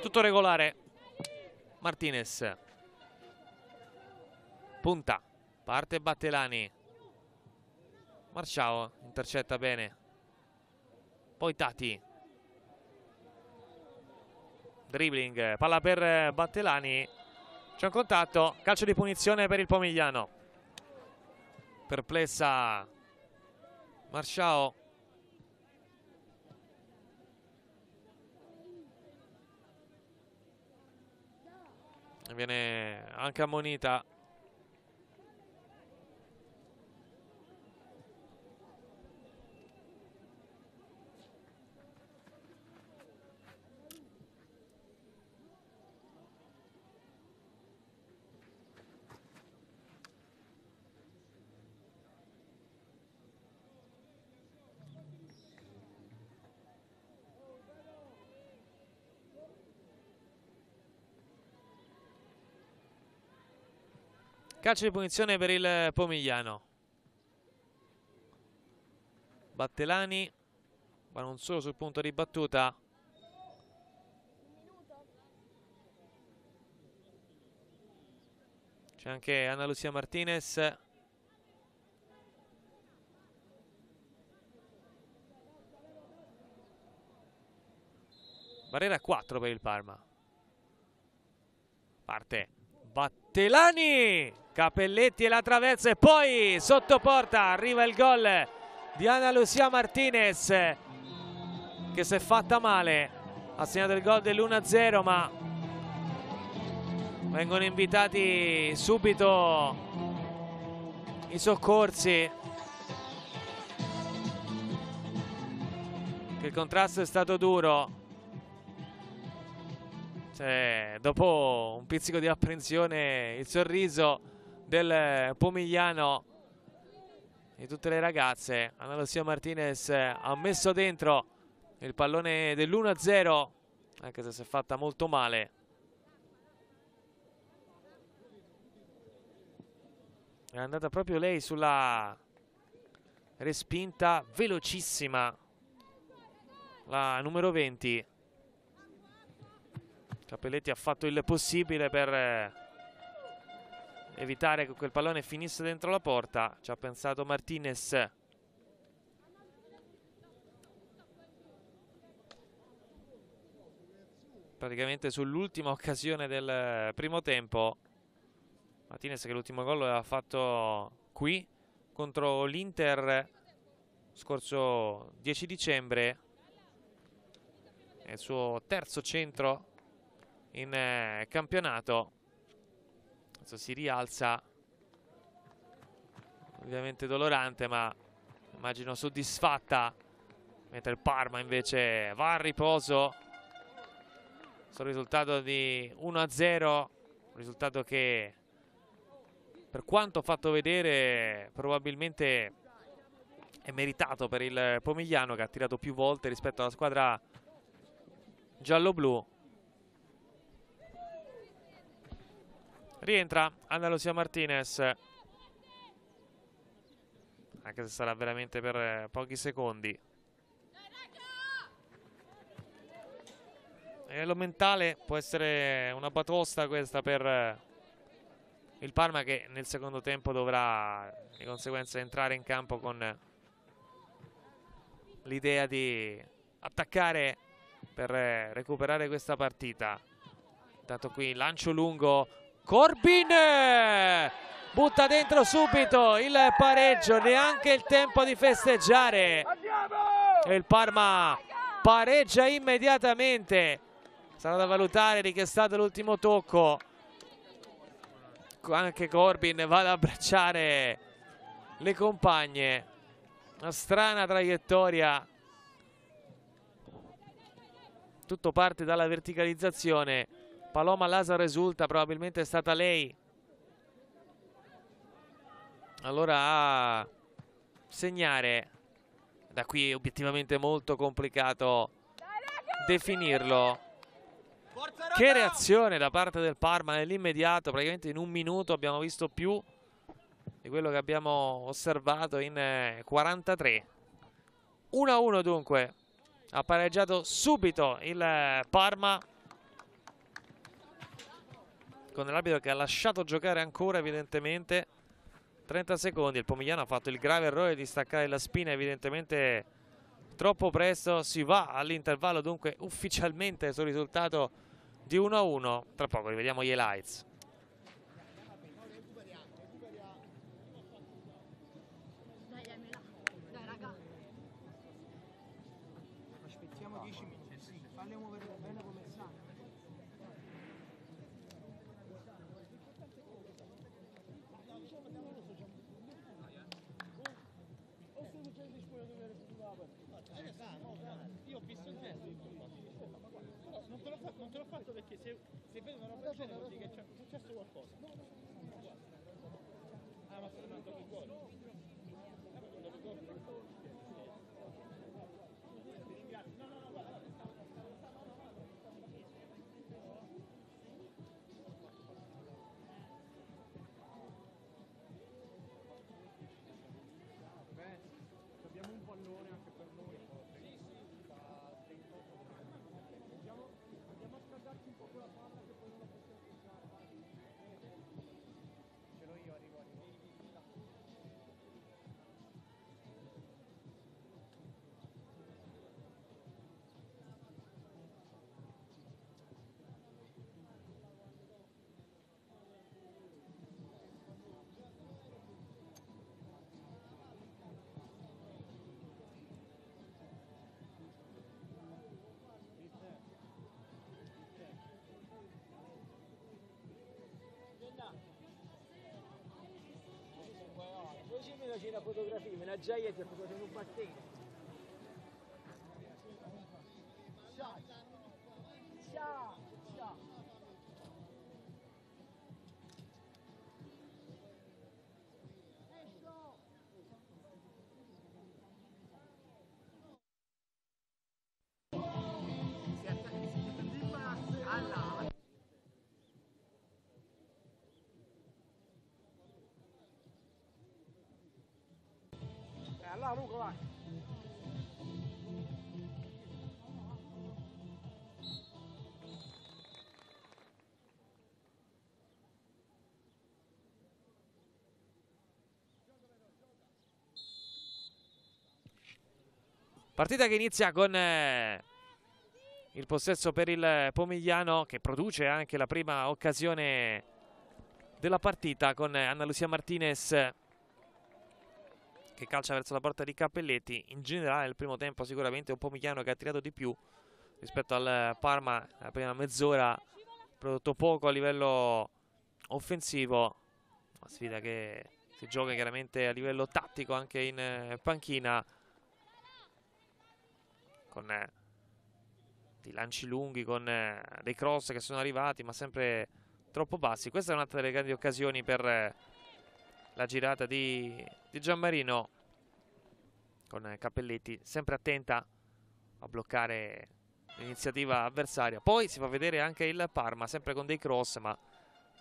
Tutto regolare. Martinez. Punta. Parte Battelani. Marciao intercetta bene. Poi Tati. Dribbling. Palla per Battelani. C'è un contatto. Calcio di punizione per il Pomigliano. Perplessa Marciao. Viene anche ammonita Calcio di punizione per il Pomigliano. Battelani, ma non solo sul punto di battuta. C'è anche Anna Lucia Martinez. Barriera 4 per il Parma. Parte Battelani, Capelletti e la traversa e poi sotto porta arriva il gol di Ana Lucia Martinez che si è fatta male, ha segnato il gol dell'1-0 ma vengono invitati subito i soccorsi. Che il contrasto è stato duro. Cioè, dopo un pizzico di apprensione, il sorriso del Pomigliano di tutte le ragazze. Anna Lucia Martinez ha messo dentro il pallone dell'1-0, anche se si è fatta molto male. È andata proprio lei sulla respinta velocissima, la numero 20. Capelletti ha fatto il possibile per eh, evitare che quel pallone finisse dentro la porta. Ci ha pensato Martinez. Praticamente sull'ultima occasione del primo tempo. Martinez che l'ultimo gol l'aveva fatto qui contro l'Inter scorso 10 dicembre. È il suo terzo centro in eh, campionato. Adesso si rialza. Ovviamente dolorante, ma immagino soddisfatta. Mentre il Parma invece va a riposo. Sul risultato di 1-0. Un risultato che per quanto fatto vedere probabilmente è meritato per il Pomigliano che ha tirato più volte rispetto alla squadra giallo-blu. Rientra Andalusia Martinez. Anche se sarà veramente per eh, pochi secondi. E lo mentale può essere una batosta questa per eh, il Parma che nel secondo tempo dovrà di conseguenza entrare in campo con l'idea di attaccare per eh, recuperare questa partita. Intanto qui lancio lungo Corbin butta dentro subito il pareggio, neanche il tempo di festeggiare. E il Parma pareggia immediatamente. Sarà da valutare di che è stato l'ultimo tocco. Anche Corbin va ad abbracciare le compagne. Una strana traiettoria. Tutto parte dalla verticalizzazione. Paloma Lasa risulta, probabilmente è stata lei. Allora a segnare. Da qui è obiettivamente molto complicato definirlo. Che reazione da parte del Parma nell'immediato, praticamente in un minuto abbiamo visto più di quello che abbiamo osservato in eh, 43. 1-1 dunque, ha pareggiato subito il eh, Parma con l'arbitro che ha lasciato giocare ancora evidentemente. 30 secondi, il Pomigliano ha fatto il grave errore di staccare la spina evidentemente troppo presto, si va all'intervallo dunque ufficialmente sul risultato di 1-1, tra poco rivediamo gli highlights. Aspettiamo 10 minuti, sì, falli muovere bene come stanno. Io ho visto il testo non te l'ho fatto, non te l'ho fatto perché se, se vedo una roba del genere vuol dire che c'è successo qualcosa. Ah, ma sto andando per gol. Fotografia, me la ha fatto un battino. là Luca vai. Partita che inizia con eh, il possesso per il Pomigliano che produce anche la prima occasione della partita con eh, Anna Lucia Martinez che calcia verso la porta di Cappelletti. In generale nel primo tempo sicuramente un Pomigliano che ha tirato di più rispetto al Parma la prima mezz'ora, prodotto poco a livello offensivo. Una sfida che si gioca chiaramente a livello tattico anche in eh, panchina con eh, dei lanci lunghi, con eh, dei cross che sono arrivati ma sempre troppo bassi. Questa è un'altra delle grandi occasioni per la girata di, di Gianmarino con Cappelletti sempre attenta a bloccare l'iniziativa avversaria. Poi si fa vedere anche il Parma, sempre con dei cross, ma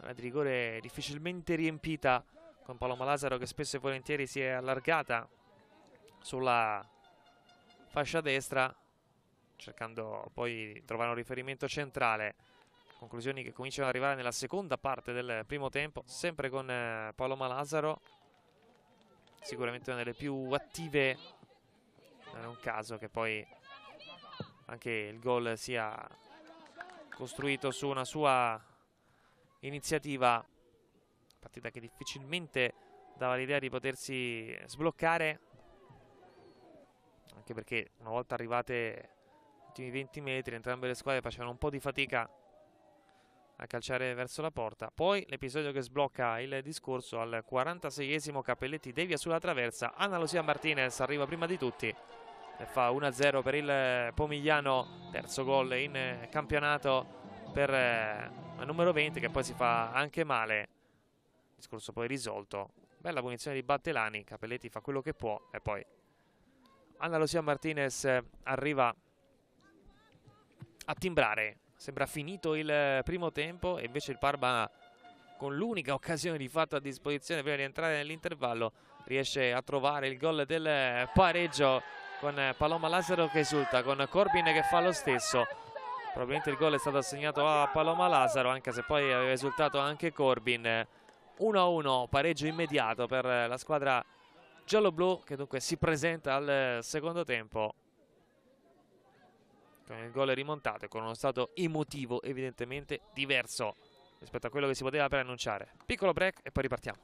una di rigore difficilmente riempita con Paloma Lazaro che spesso e volentieri si è allargata sulla fascia destra, cercando poi di trovare un riferimento centrale. Conclusioni che cominciano ad arrivare nella seconda parte del primo tempo, sempre con eh, Paloma Lazaro, sicuramente una delle più attive. Non è un caso che poi anche il gol sia costruito su una sua iniziativa partita che difficilmente dava l'idea di potersi sbloccare anche perché una volta arrivate gli ultimi 20 metri entrambe le squadre facevano un po' di fatica a calciare verso la porta poi l'episodio che sblocca il discorso al 46esimo Cappelletti devia sulla traversa Anna Lucia Martinez arriva prima di tutti e fa 1-0 per il Pomigliano, terzo gol in campionato per il numero 20 che poi si fa anche male. Discorso poi risolto. Bella punizione di Battelani, Capelletti fa quello che può e poi Anna Lucia Martinez arriva a timbrare. Sembra finito il primo tempo e invece il Parma con l'unica occasione di fatto a disposizione prima di entrare nell'intervallo riesce a trovare il gol del pareggio con Paloma Lazaro che esulta, con Corbin che fa lo stesso. Probabilmente il gol è stato assegnato a Paloma Lazaro, anche se poi aveva esultato anche Corbin. 1-1, pareggio immediato per la squadra giallo-blu che dunque si presenta al secondo tempo. Con il gol rimontato e con uno stato emotivo evidentemente diverso rispetto a quello che si poteva preannunciare. Piccolo break e poi ripartiamo.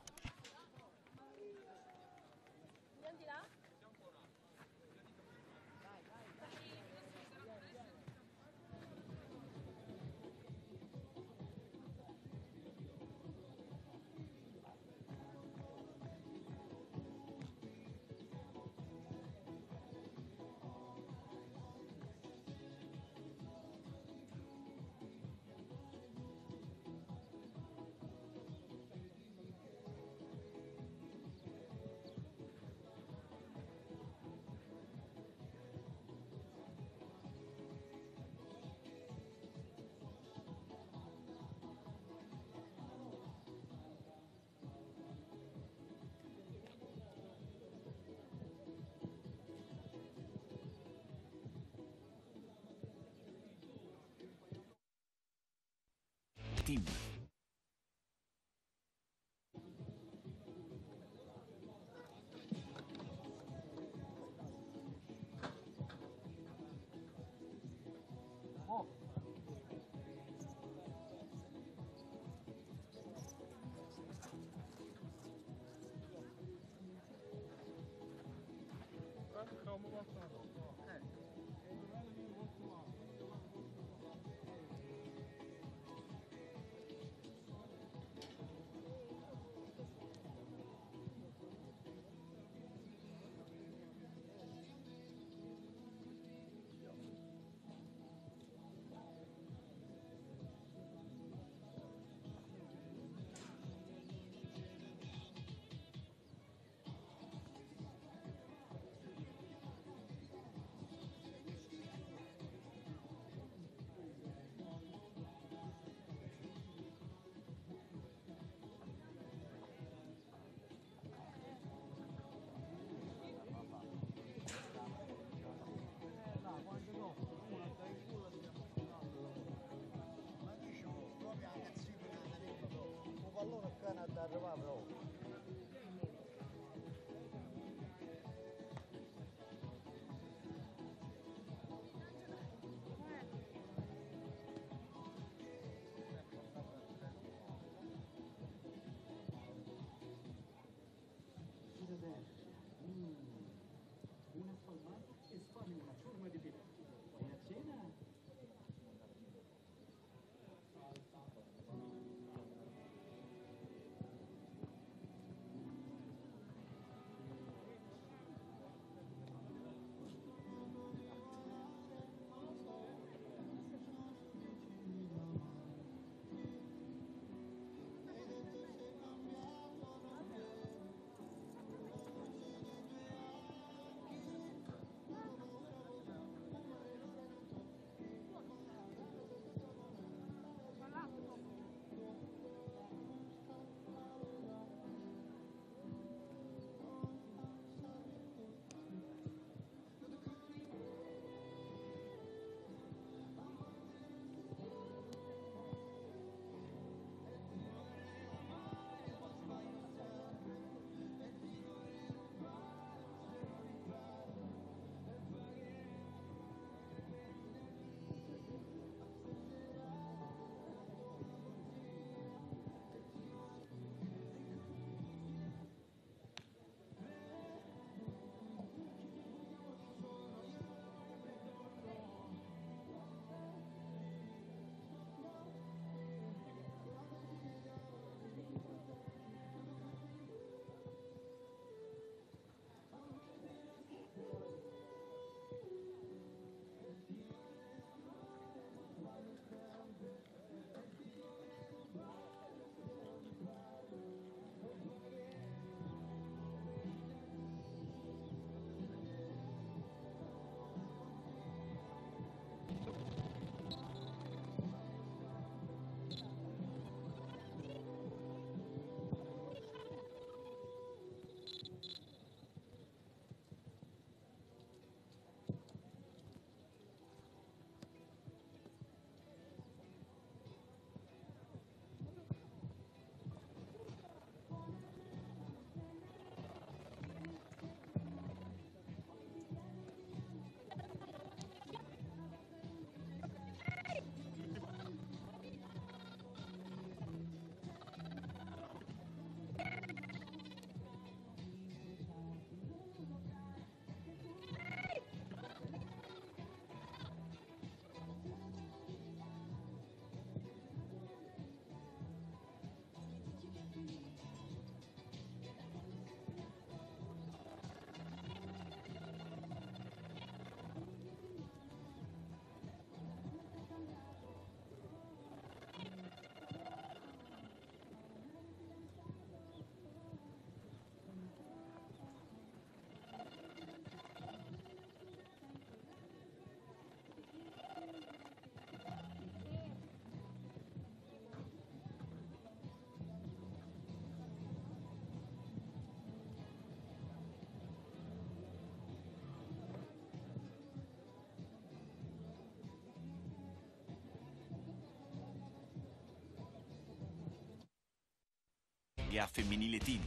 Femminile team.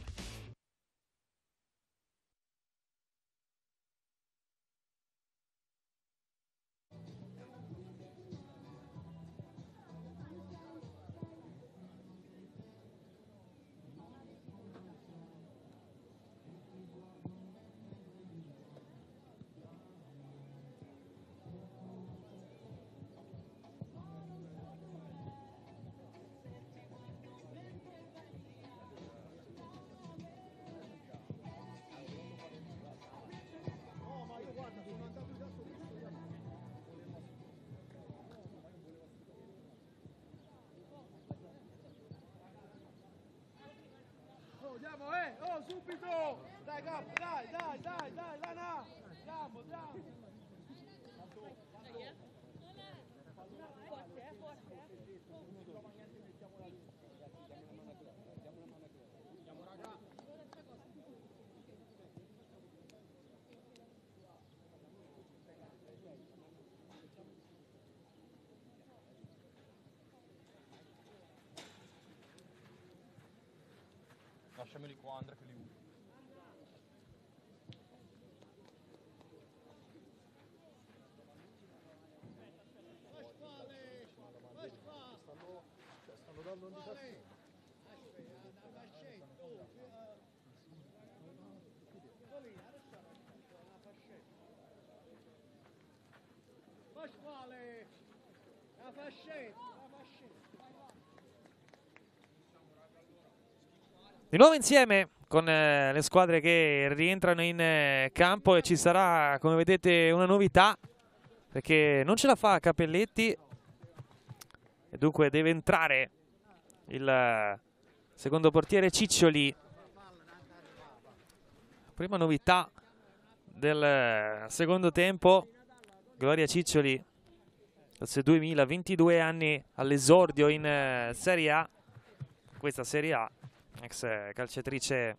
Subito! Dai, capo, dai, dai, dai, dai, Lana! Lasciameli qua, Andrea, che li uso. Stanno dando indicazioni. Pasquale! La fascetta, la fascetta! Di nuovo insieme con eh, le squadre che rientrano in eh, campo e ci sarà, come vedete, una novità perché non ce la fa Capelletti e dunque deve entrare il eh, secondo portiere Ciccioli. Prima novità del secondo tempo, Gloria Ciccioli, forse 2022 anni all'esordio in Serie A, questa Serie A ex calciatrice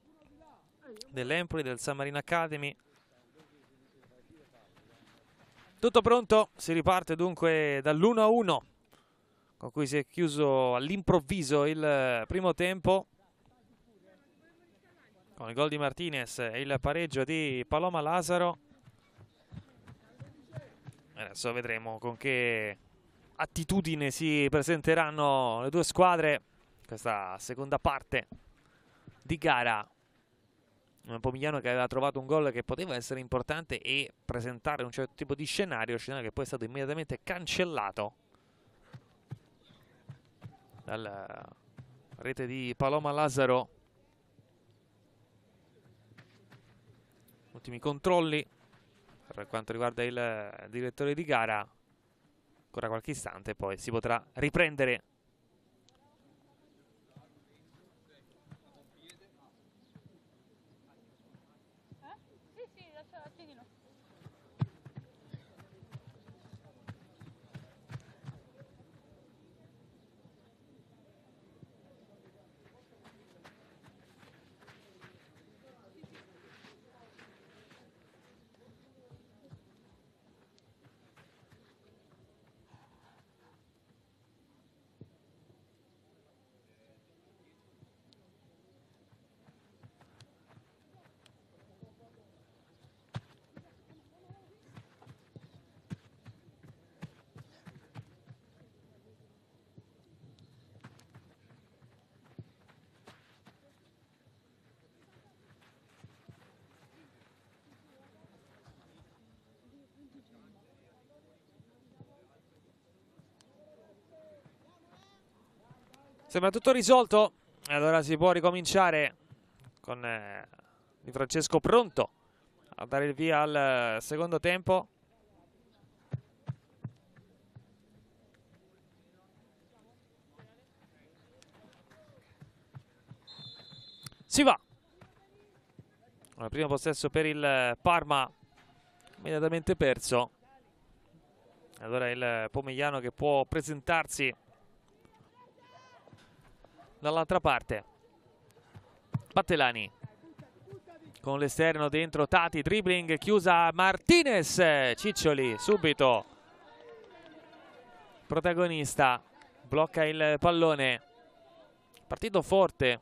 dell'Empoli, del San Marino Academy. Tutto pronto, si riparte dunque dall'1-1 con cui si è chiuso all'improvviso il primo tempo con il gol di Martinez e il pareggio di Paloma Lazaro. Adesso vedremo con che attitudine si presenteranno le due squadre questa seconda parte di gara Pomigliano che aveva trovato un gol che poteva essere importante e presentare un certo tipo di scenario, scenario che poi è stato immediatamente cancellato dalla rete di Paloma Lazaro. Ultimi controlli per quanto riguarda il direttore di gara. Ancora qualche istante, poi si potrà riprendere Sembra tutto risolto. Allora si può ricominciare con eh, Di Francesco pronto a dare il via al eh, secondo tempo. Si va. Il primo possesso per il eh, Parma immediatamente perso. Allora il Pomigliano che può presentarsi dall'altra parte. Battelani. Con l'esterno dentro Tati, dribbling, chiusa Martinez, Ciccioli subito, protagonista, blocca il pallone, partito forte,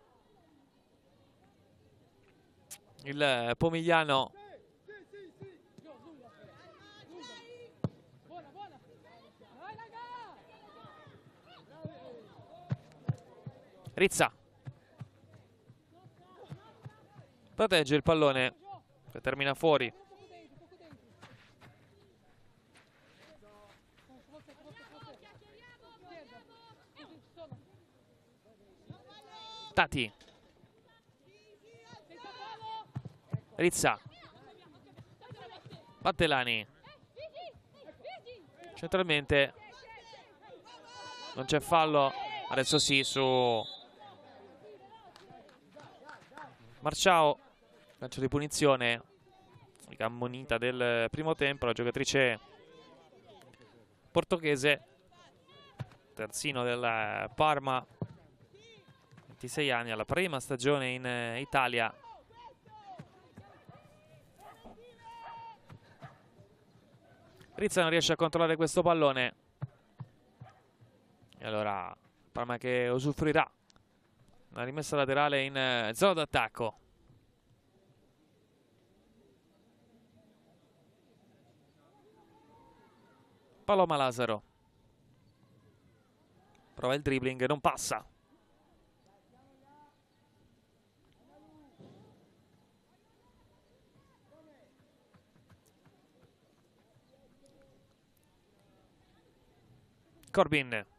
il Pomigliano Rizza. Protegge il pallone che termina fuori. Tati. Rizza. Battelani centralmente. Non c'è fallo. Adesso sì su Marciao calcio di punizione. Unica ammonita del primo tempo la giocatrice portoghese terzino del Parma 26 anni alla prima stagione in Italia. Rizza non riesce a controllare questo pallone. E allora Parma che usufruirà una rimessa laterale in eh, zona d'attacco. Paloma Lazaro prova il dribbling non passa. Corbin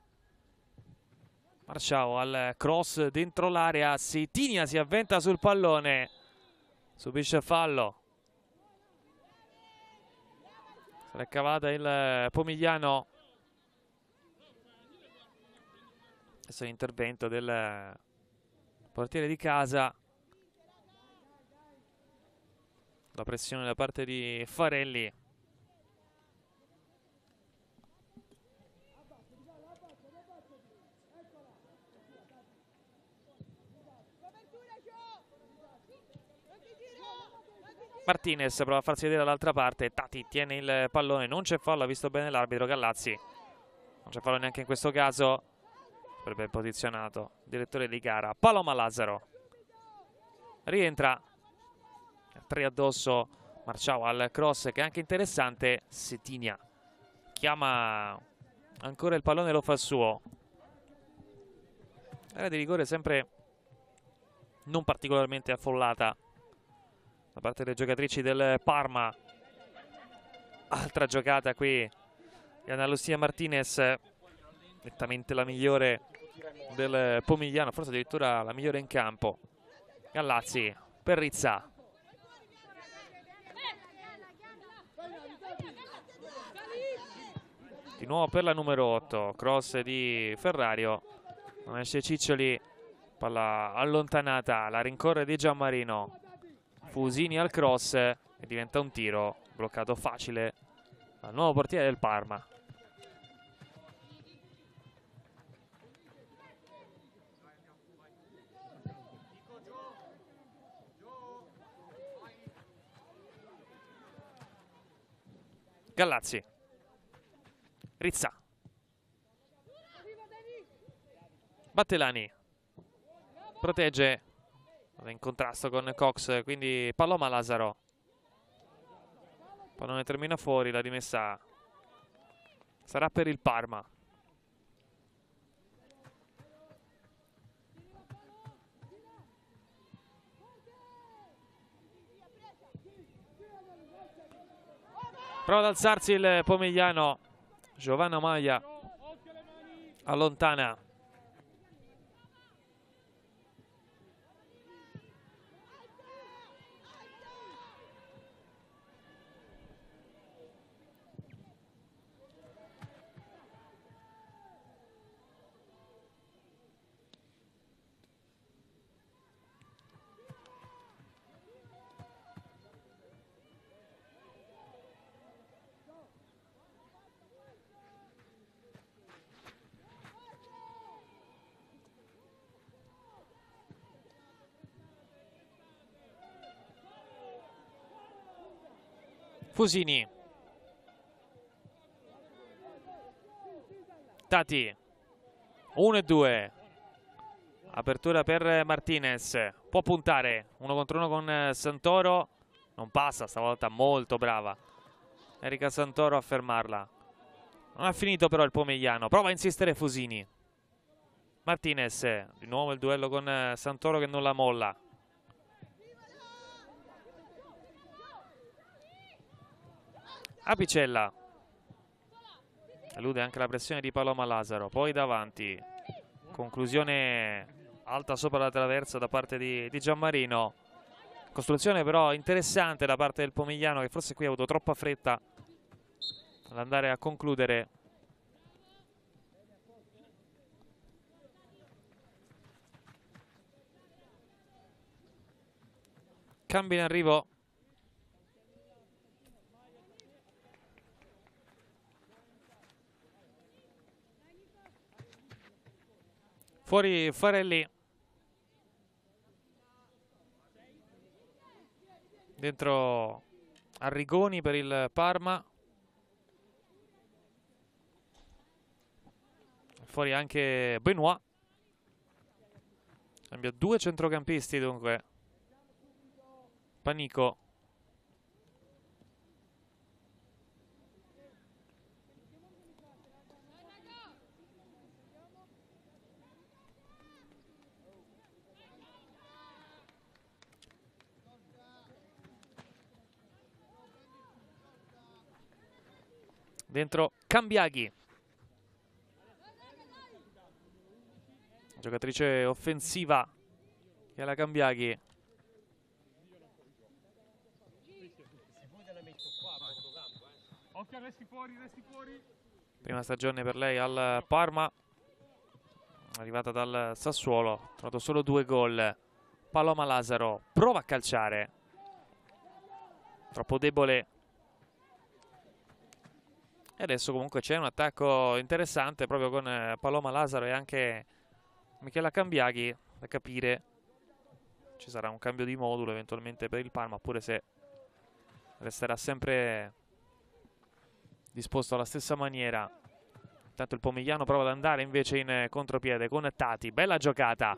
Marciao al cross dentro l'area Setinia si avventa sul pallone subisce fallo. Se l'è cavata il Pomigliano. Adesso l'intervento del portiere di casa. La pressione da parte di Farelli Martinez prova a farsi vedere dall'altra parte. Tati tiene il pallone. Non c'è fallo, ha visto bene l'arbitro Gallazzi. Non c'è fallo neanche in questo caso. Per ben posizionato. Direttore di gara. Paloma Lazzaro. Rientra. Tre addosso. Marciao al cross che è anche interessante. Setinia. Chiama ancora il pallone lo fa suo. Area di rigore sempre non particolarmente affollata da parte delle giocatrici del Parma. Altra giocata qui di Anna Lucia Martinez, nettamente la migliore del Pomigliano, forse addirittura la migliore in campo. Gallazzi per Rizza. Di nuovo per la numero 8, cross di Ferrario. Non esce Ciccioli, palla allontanata, la rincorre di Gianmarino. Fusini al cross e diventa un tiro bloccato facile al nuovo portiere del Parma. Gallazzi. Rizza. Battelani. Protegge in contrasto con Cox, quindi Paloma Lazaro. Pallone termina fuori, la rimessa sarà per il Parma. Prova ad alzarsi il Pomigliano. Giovanna Maglia allontana Fusini. Tati. 1 e 2. Apertura per Martinez. Può puntare uno contro uno con eh, Santoro. Non passa, stavolta molto brava. Erika Santoro a fermarla. Non ha finito però il Pomigliano. Prova a insistere Fusini. Martinez, di nuovo il duello con eh, Santoro che non la molla. Apicella. Elude anche la pressione di Paloma Lazaro. Poi davanti. Conclusione alta sopra la traversa da parte di, di Gianmarino. Costruzione però interessante da parte del Pomigliano che forse qui ha avuto troppa fretta ad andare a concludere. Cambio in arrivo. Fuori Farelli. Dentro Arrigoni per il Parma. Fuori anche Benoit. Cambia due centrocampisti dunque. Panico. Dentro Cambiaghi. Giocatrice offensiva che è la Cambiaghi. Occhio, resti fuori, resti fuori. Prima stagione per lei al Parma. Arrivata dal Sassuolo. Ha trovato solo due gol. Paloma Lazaro prova a calciare. Troppo debole. E adesso comunque c'è un attacco interessante proprio con eh, Paloma Lazaro e anche Michela Cambiaghi da capire. Ci sarà un cambio di modulo eventualmente per il Parma, oppure se resterà sempre disposto alla stessa maniera. Intanto il Pomigliano prova ad andare invece in contropiede con Tati. Bella giocata.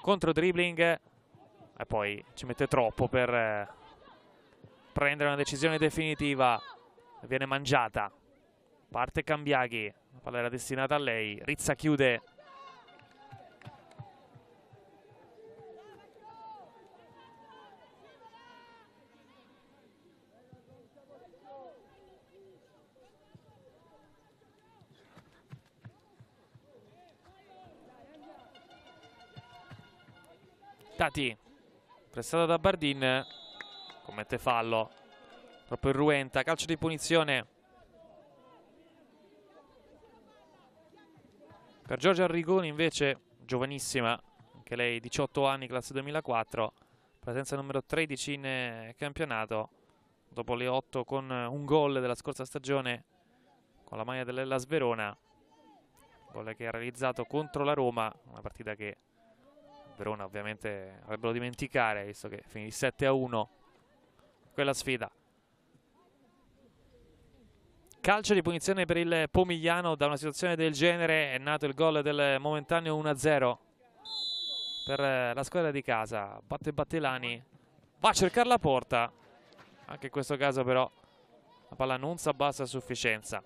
Contro dribbling. E poi ci mette troppo per eh, prendere una decisione definitiva. Viene mangiata. Parte Cambiaghi. La palla era destinata a lei. Rizza chiude. Tati, pressata da Bardin, commette fallo, troppo irruenta, calcio di punizione. Per Giorgia Arrigoni invece, giovanissima, anche lei 18 anni, classe 2004, presenza numero 13 in eh, campionato, dopo le 8 con un gol della scorsa stagione con la maglia dell'Ellas Verona, gol che ha realizzato contro la Roma, una partita che Verona ovviamente avrebbero dimenticare, visto che finì 7 a 1 quella sfida. Calcio di punizione per il Pomigliano, da una situazione del genere è nato il gol del momentaneo 1-0 per la squadra di casa. Batte Battelani, va a cercare la porta, anche in questo caso però la palla non si abbassa a sufficienza.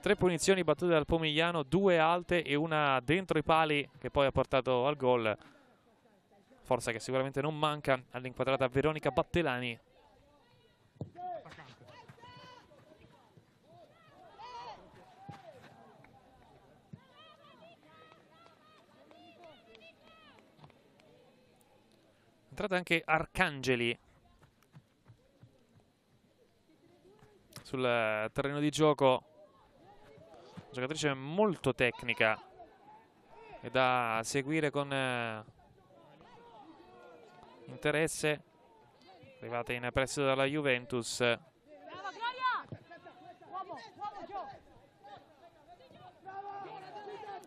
Tre punizioni battute dal Pomigliano, due alte e una dentro i pali che poi ha portato al gol forza che sicuramente non manca all'inquadrata Veronica Battelani. Entrata anche Arcangeli. Sul terreno di gioco. Giocatrice molto tecnica. E da seguire con eh, interesse. Arrivata in prestito dalla Juventus.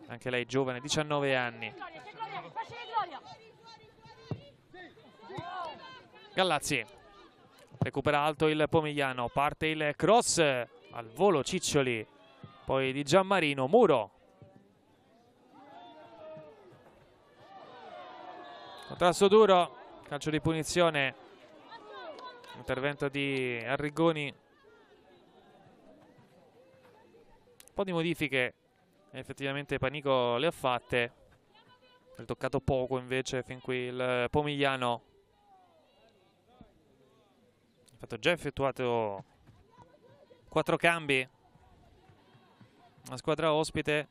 Anche lei giovane 19 anni Gloria, c'è Gloria, facile Gloria! Gallazzi recupera alto il Pomigliano parte il cross al volo Ciccioli poi di Gianmarino Muro Contrasto duro, calcio di punizione, intervento di Arrigoni. Un po' di modifiche effettivamente Panico le ha fatte. Ha toccato poco invece fin qui il Pomigliano. Fatto già effettuato quattro cambi. La squadra ospite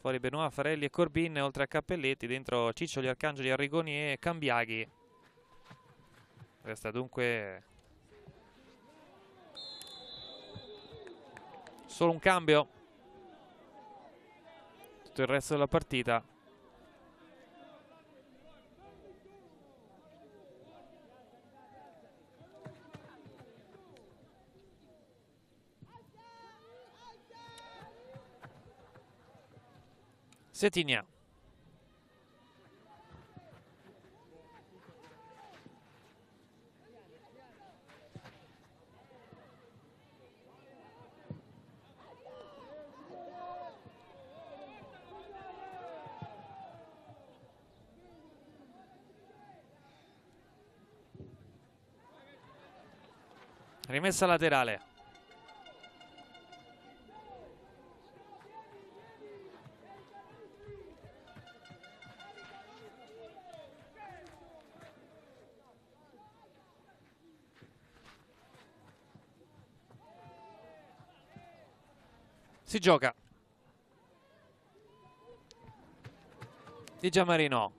fuori Benoit, Farelli e Corbin, oltre a Cappelletti, dentro Ciccioli, Arcangeli, Arrigoni e Cambiaghi. Resta dunque solo un cambio. Tutto il resto della partita. Setinia. Rimessa laterale. Si gioca. Di Giammarino.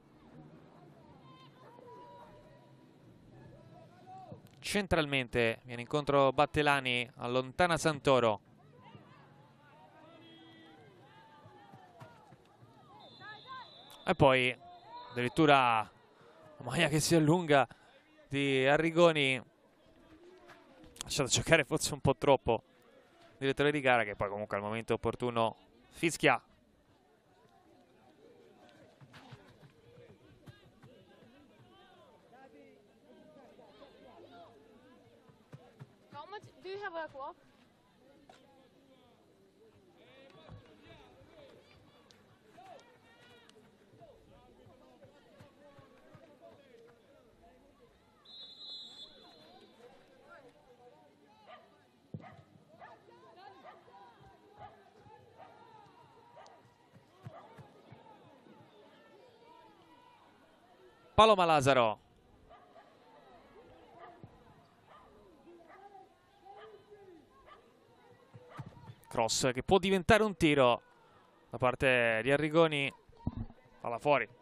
Centralmente viene incontro Battelani, allontana Santoro. E poi addirittura la maglia che si allunga di Arrigoni. Lasciato giocare forse un po' troppo direttore di gara che poi comunque al momento opportuno fischia. Do you have a clock? Paloma Lazaro. Cross che può diventare un tiro da parte di Arrigoni. Palla fuori.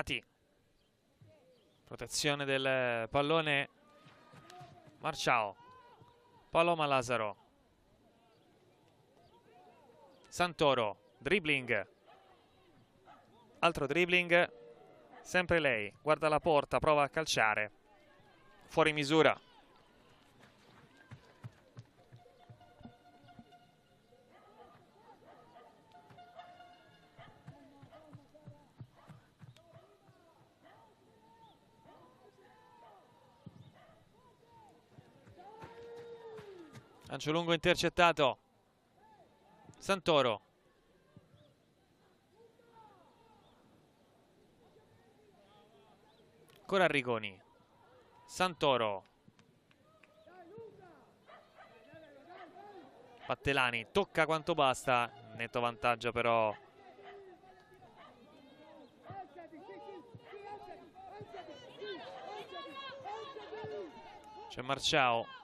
Tati. Protezione del pallone. Marciao. Paloma Lazaro. Santoro. Dribbling. Altro dribbling. Sempre lei. Guarda la porta, prova a calciare. Fuori misura. Lancio lungo intercettato. Santoro. Ancora Arrigoni. Santoro. Battelani tocca quanto basta. Netto vantaggio però. C'è Marciao.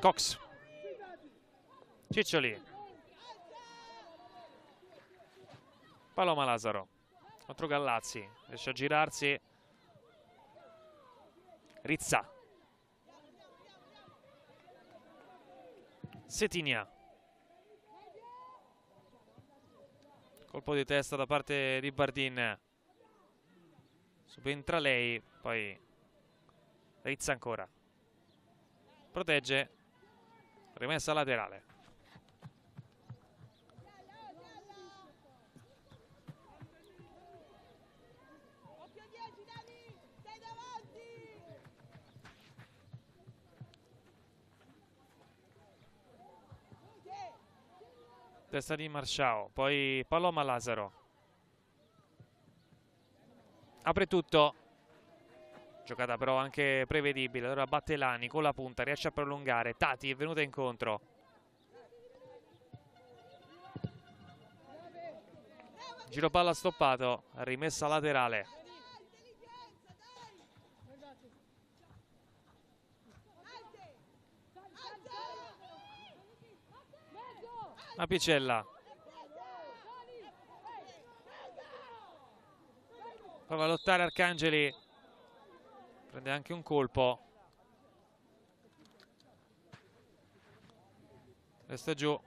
Cox. Ciccioli. Paloma Lazaro. Contro Gallazzi. Riesce a girarsi. Rizza. Setinia. Colpo di testa da parte di Bardin. Subentra lei, poi Rizza ancora. Protegge rimessa laterale. Testa di Marciao poi Paloma Lazaro apre tutto. Giocata però anche prevedibile. Allora Battelani con la punta, riesce a prolungare. Tati è venuta incontro. Giro palla stoppato, rimessa laterale. Apicella. Prova a lottare Arcangeli. Prende anche un colpo. Resta giù.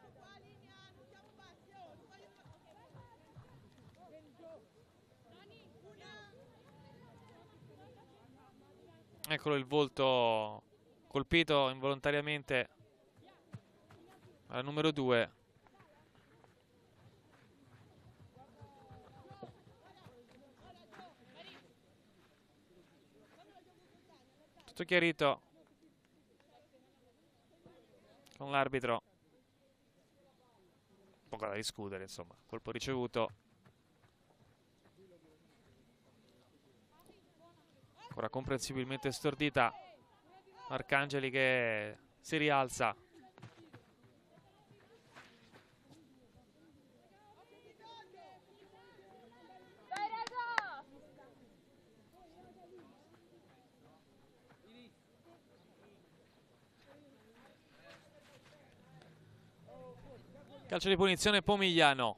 Eccolo il volto colpito involontariamente al numero 2. Tutto chiarito con l'arbitro. Poco da discutere, insomma. Colpo ricevuto. Ancora comprensibilmente stordita. Arcangeli che si rialza. Calcio di punizione Pomigliano.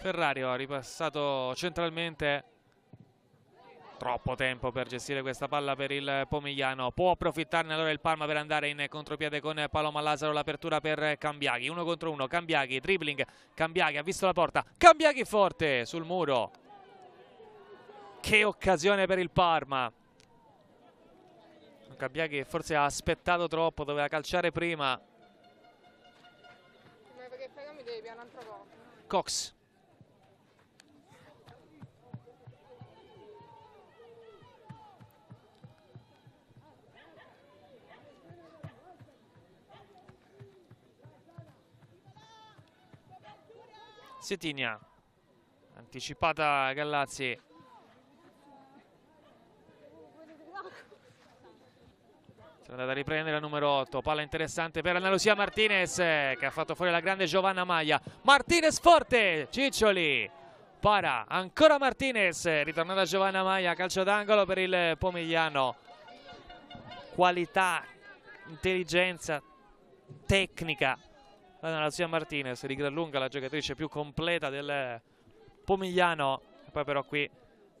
Ferrario ha ripassato centralmente. Troppo tempo per gestire questa palla per il Pomigliano. Può approfittarne allora il Parma per andare in contropiede con Paloma Lazaro. L'apertura per Cambiaghi. Uno contro uno. Cambiaghi, dribbling. Cambiaghi ha visto la porta. Cambiaghi forte sul muro. Che occasione per il Parma. Cambiaghi forse ha aspettato troppo, doveva calciare prima. Ma perché poi mi devi piano un'altra volta. Cox. Setinia. Anticipata Gallazzi. È andata a riprendere la numero 8. Palla interessante per Anna Lucia Martinez che ha fatto fuori la grande Giovanna Maglia. Martinez forte. Ciccioli. Para ancora Martinez. Ritornata Giovanna Maglia. Calcio d'angolo per il Pomigliano. Qualità, intelligenza, tecnica. Anna Lucia Martinez di gran lunga la giocatrice più completa del Pomigliano. Poi però qui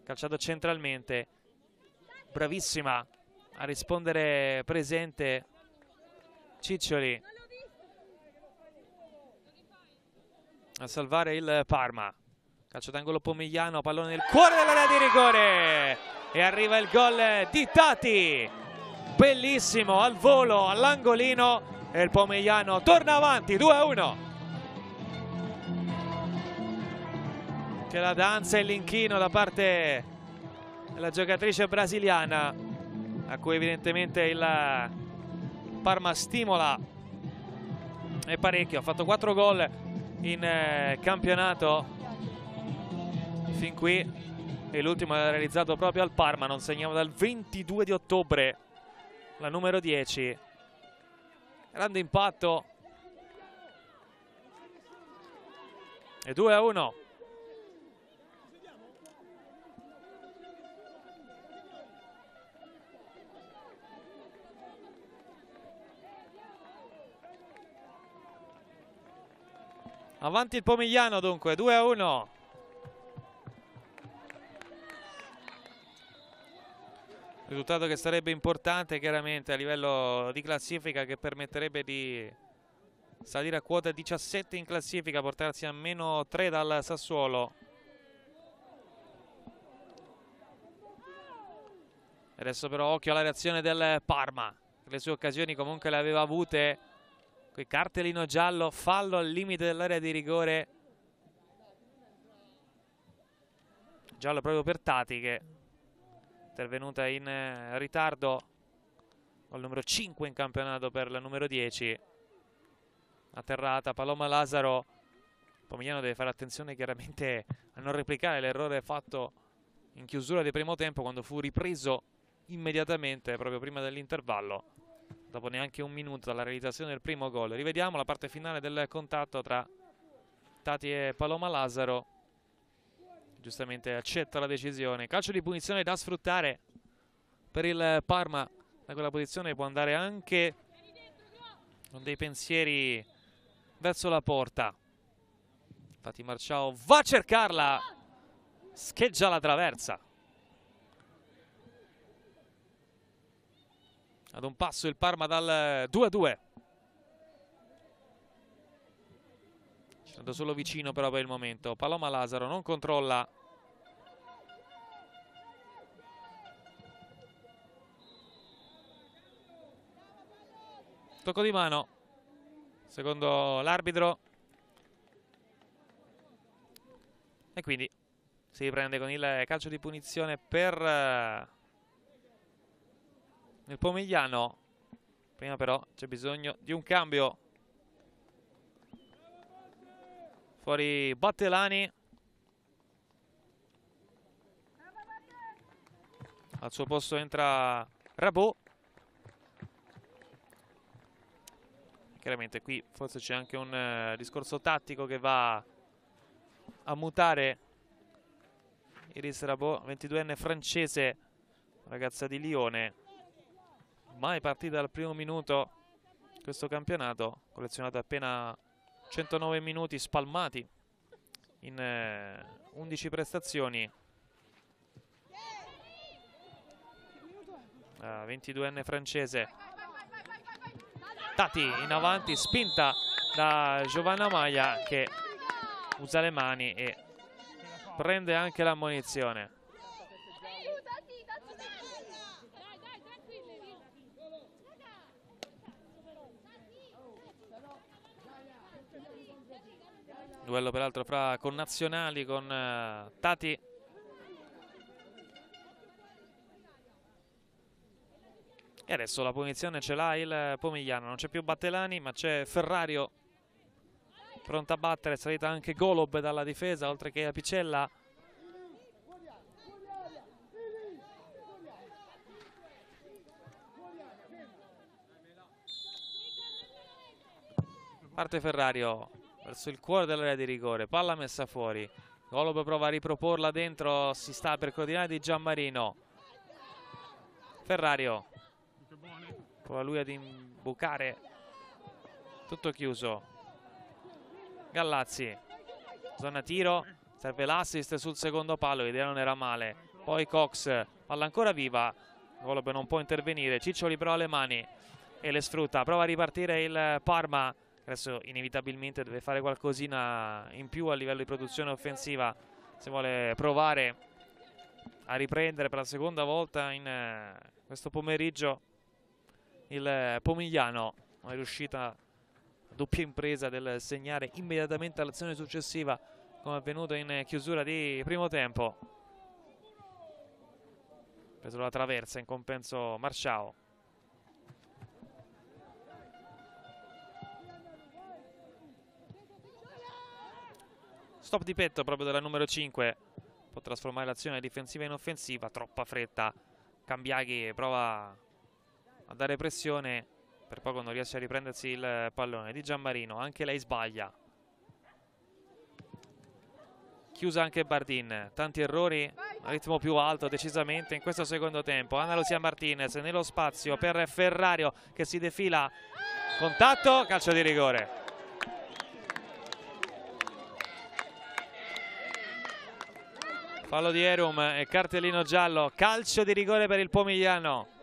calciato centralmente. Bravissima a rispondere presente Ciccioli a salvare il Parma calcio d'angolo Pomigliano pallone nel cuore dell'area di rigore e arriva il gol di Tati bellissimo al volo all'angolino e il Pomigliano torna avanti 2 a 1 che la danza e l'inchino da parte della giocatrice brasiliana a cui evidentemente il Parma stimola e parecchio. Ha fatto 4 gol in eh, campionato fin qui e l'ultimo l'ha realizzato proprio al Parma. Non segniamo dal 22 di ottobre la numero 10. Grande impatto. E 2 a 1. Avanti il Pomigliano dunque, 2 a 1. risultato che sarebbe importante chiaramente a livello di classifica che permetterebbe di salire a quota 17 in classifica, portarsi a meno 3 dal Sassuolo. Adesso però occhio alla reazione del Parma, le sue occasioni comunque le aveva avute. Qui cartellino giallo, fallo al limite dell'area di rigore. Giallo proprio per Tati che intervenuta in eh, ritardo al numero 5 in campionato per la numero 10 atterrata Paloma Lazaro Pomigliano deve fare attenzione chiaramente a non replicare l'errore fatto in chiusura di primo tempo quando fu ripreso immediatamente proprio prima dell'intervallo dopo neanche un minuto dalla realizzazione del primo gol. Rivediamo la parte finale del contatto tra Tati e Paloma Lazaro giustamente accetta la decisione. Calcio di punizione da sfruttare per il Parma. Da quella posizione può andare anche con dei pensieri verso la porta. Infatti Marciao va a cercarla. Scheggia la traversa. Ad un passo il Parma dal 2-2 C'è solo vicino però per il momento. Paloma Lazaro non controlla tocco di mano. Secondo l'arbitro. E quindi si riprende con il calcio di punizione per eh, il Pomigliano. Prima però c'è bisogno di un cambio. Fuori Battelani. Al suo posto entra Rabot chiaramente. Qui forse c'è anche un eh, discorso tattico che va a mutare Iris Rabot 22enne francese ragazza di Lione. Mai partita dal primo minuto questo campionato collezionato appena 109 minuti spalmati in eh, 11 prestazioni. La 22enne francese Tati in avanti spinta da Giovanna Maia che usa le mani e prende anche tranquilli. duello peraltro fra connazionali con eh, Tati e adesso la punizione ce l'ha il Pomigliano. Non c'è più Battelani ma c'è Ferrario. Pronta a battere salita anche Golob dalla difesa oltre che Apicella. Parte Ferrario verso il cuore dell'area di rigore. Palla messa fuori. Golob prova a riproporla dentro si sta per coordinare di Gianmarino Ferrario prova lui ad imbucare. Tutto chiuso. Gallazzi. Zona tiro. Serve l'assist sul secondo palo. L'idea non era male. Poi Cox palla ancora viva. Golob non può intervenire. Ciccioli però ha le mani e le sfrutta. Prova a ripartire il Parma. Adesso inevitabilmente deve fare qualcosina in più a livello di produzione offensiva. Se vuole provare a riprendere per la seconda volta in eh, questo pomeriggio il Pomigliano è riuscita doppia impresa del segnare immediatamente all'azione successiva come avvenuto in chiusura di primo tempo. Preso la traversa in compenso Marciao. Stop di petto proprio della numero 5 può trasformare l'azione difensiva in offensiva. Troppa fretta. Cambiaghi prova a dare pressione per poco non riesce a riprendersi il pallone di Gianmarino anche lei sbaglia. Chiusa anche Bardin tanti errori ritmo più alto decisamente in questo secondo tempo. Anna Lucia Martinez nello spazio per Ferrario che si defila. Contatto calcio di rigore. Fallo di Erum e cartellino giallo calcio di rigore per il Pomigliano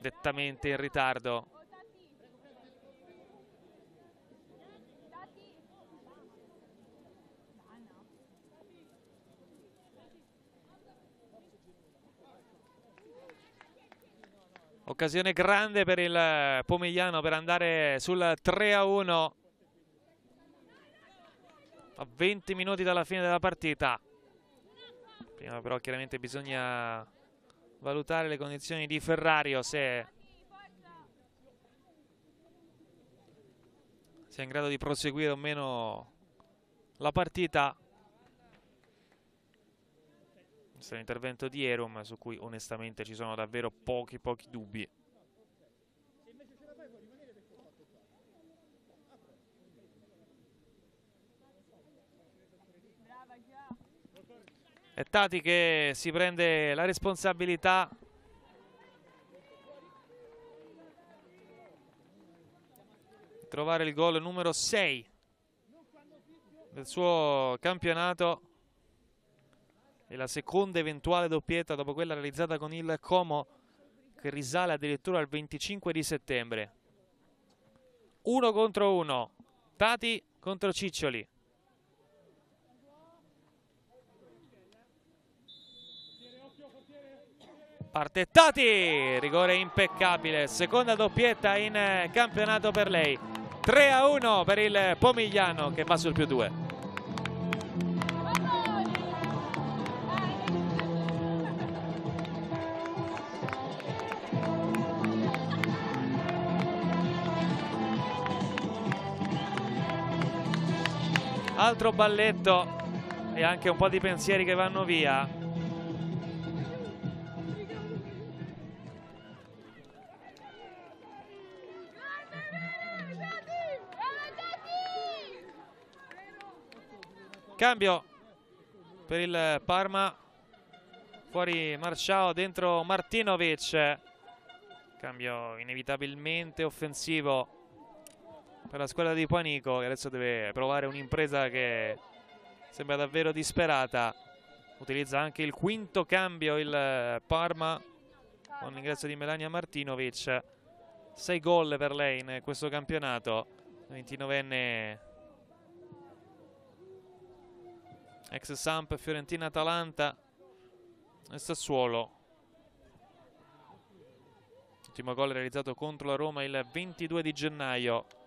nettamente in ritardo occasione grande per il Pomigliano per andare sul 3 a 1 a 20 minuti dalla fine della partita. Prima però chiaramente bisogna valutare le condizioni di Ferrario se sia in grado di proseguire o meno la partita. Questo è l'intervento di Erum su cui onestamente ci sono davvero pochi pochi dubbi. È Tati che si prende la responsabilità di trovare il gol numero 6 del suo campionato e la seconda eventuale doppietta dopo quella realizzata con il Como che risale addirittura al 25 di settembre. Uno contro uno, Tati contro Ciccioli. Parte Tati, rigore impeccabile, seconda doppietta in eh, campionato per lei. 3 a 1 per il Pomigliano che va sul più 2. Altro balletto e anche un po' di pensieri che vanno via. Cambio per il Parma. Fuori Marciao, dentro Martinovic. Cambio inevitabilmente offensivo per la squadra di Panico che adesso deve provare un'impresa che sembra davvero disperata. Utilizza anche il quinto cambio il Parma con l'ingresso di Melania Martinovic. 6 gol per lei in questo campionato. 29enne ex Samp, Fiorentina, Atalanta e Sassuolo. Ultimo gol realizzato contro la Roma il 22 di gennaio.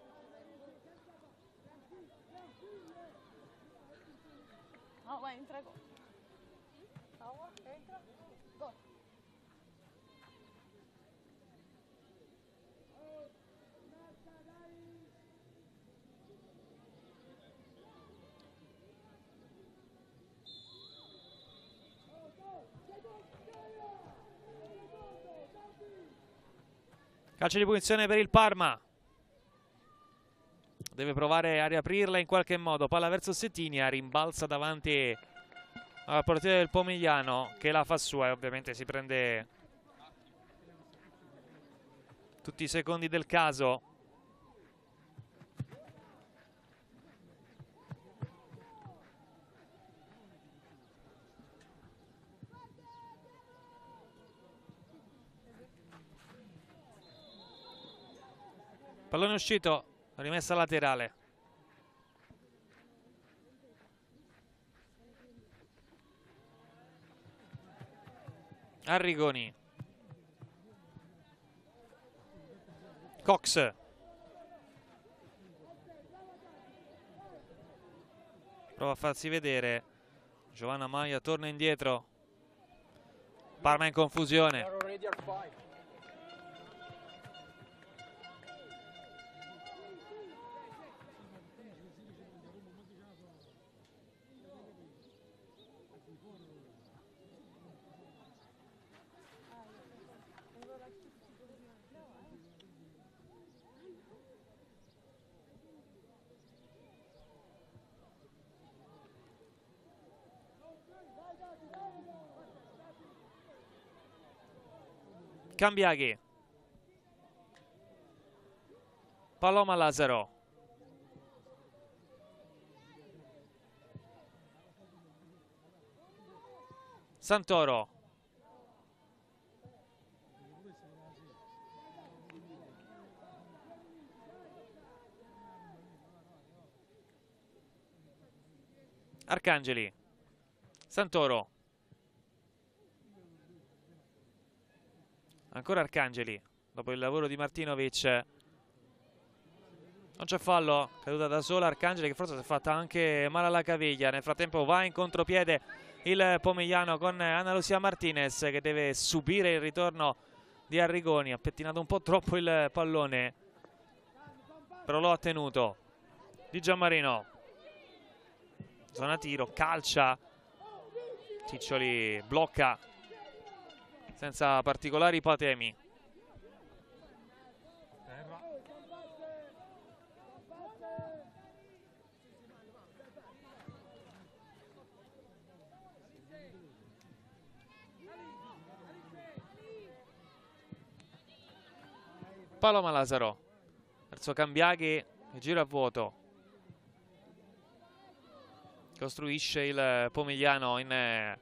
Calcio di punizione per il Parma. Deve provare a riaprirla in qualche modo. Palla verso Settinia, rimbalza davanti al portiere del Pomigliano che la fa sua e ovviamente si prende tutti i secondi del caso. Pallone uscito, rimessa laterale. Arrigoni. Cox. Prova a farsi vedere. Giovanna Maia torna indietro. Parma in confusione. Cambiaghi. Paloma Lazaro. Santoro. Arcangeli. Santoro. Ancora Arcangeli. Dopo il lavoro di Martinovic. Non c'è fallo, caduta da sola Arcangeli che forse si è fatta anche male alla caviglia. Nel frattempo va in contropiede il Pomigliano con Anna Lucia Martinez che deve subire il ritorno di Arrigoni. Ha pettinato un po' troppo il pallone, però lo ha tenuto. Di Gianmarino. Zona tiro, calcia. Ciccioli blocca senza particolari patemi. Paloma Lazaro verso Cambiaghi gira a vuoto costruisce il Pomigliano in eh,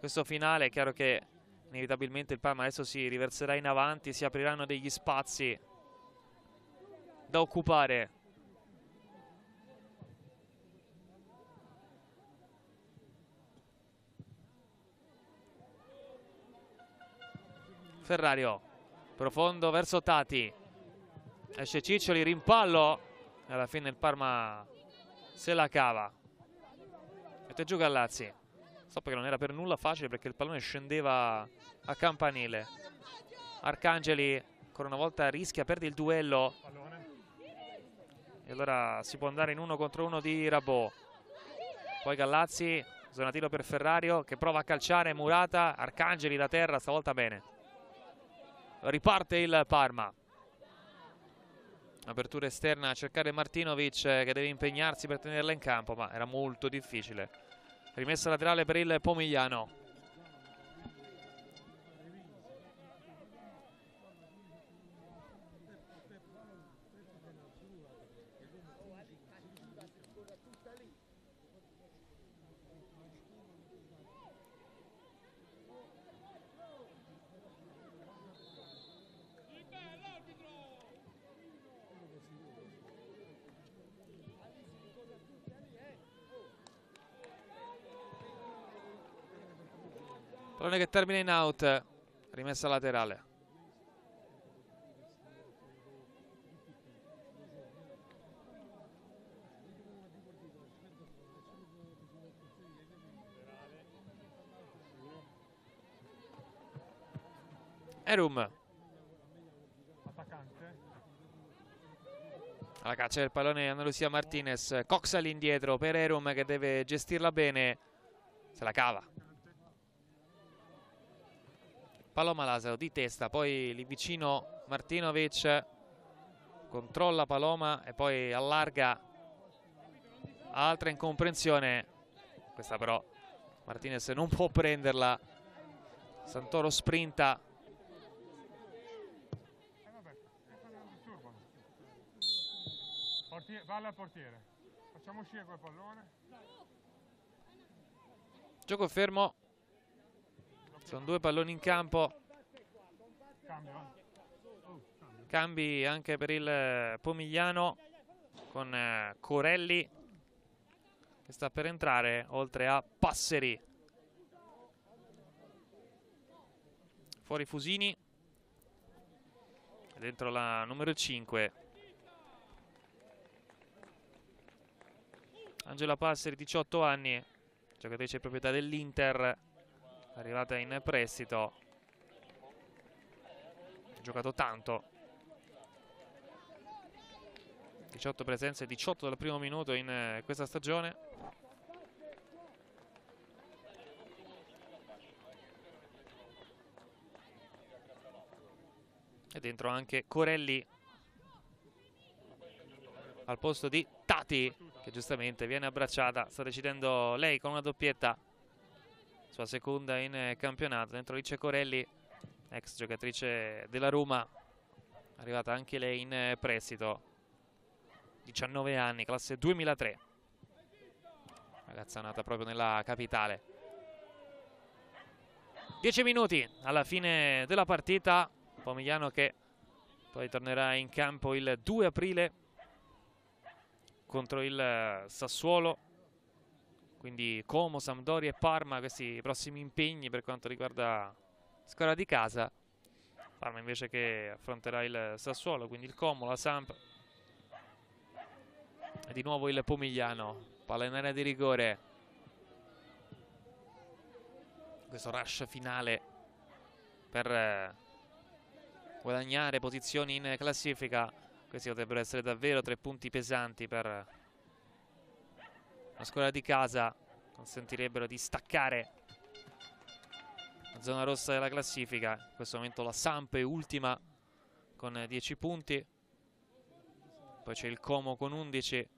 questo finale è chiaro che inevitabilmente il Parma adesso si riverserà in avanti si apriranno degli spazi da occupare. Ferrario profondo verso Tati. Esce Ciccioli rimpallo. Alla fine il Parma se la cava. Mette giù Gallazzi so che non era per nulla facile perché il pallone scendeva a campanile. Arcangeli ancora una volta rischia perde il duello. E allora si può andare in uno contro uno di Rabò poi Gallazzi zona tiro per Ferrario che prova a calciare Murata Arcangeli da terra stavolta bene. Riparte il Parma. Apertura esterna a cercare Martinovic eh, che deve impegnarsi per tenerla in campo ma era molto difficile rimessa laterale per il Pomigliano pallone che termina in out. Rimessa laterale. Erum. Attaccante. alla caccia del pallone Anna Lucia Martinez. Cox all'indietro per Erum che deve gestirla bene. Se la cava Paloma Lasaro di testa poi lì vicino Martinovic controlla Paloma e poi allarga altra incomprensione questa però Martinez non può prenderla Santoro sprinta. Portiere, palla al portiere. Facciamo uscire quel pallone. gioco fermo sono due palloni in campo. Cambi anche per il eh, Pomigliano con eh, Corelli che sta per entrare oltre a Passeri. Fuori Fusini. Dentro la numero 5 Angela Passeri 18 anni giocatrice proprietà dell'Inter arrivata in prestito. Ha giocato tanto. 18 presenze 18 dal primo minuto in eh, questa stagione. E dentro anche Corelli. Al posto di Tati che giustamente viene abbracciata. Sta decidendo lei con una doppietta sua seconda in eh, campionato. Dentro c'è Corelli ex giocatrice della Roma arrivata anche lei in eh, prestito. 19 anni classe 2003 ragazza nata proprio nella capitale. 10 minuti alla fine della partita. Pomigliano che poi tornerà in campo il 2 aprile contro il eh, Sassuolo quindi Como, Sampdoria e Parma questi prossimi impegni per quanto riguarda squadra di casa Parma invece che affronterà il Sassuolo quindi il Como, la Samp di nuovo il Pomigliano, palla in area di rigore. Questo rush finale per eh, guadagnare posizioni in classifica. Questi potrebbero essere davvero tre punti pesanti per la squadra di casa. Consentirebbero di staccare la zona rossa della classifica. In questo momento la Samp è ultima con 10 punti. Poi c'è il Como con 11.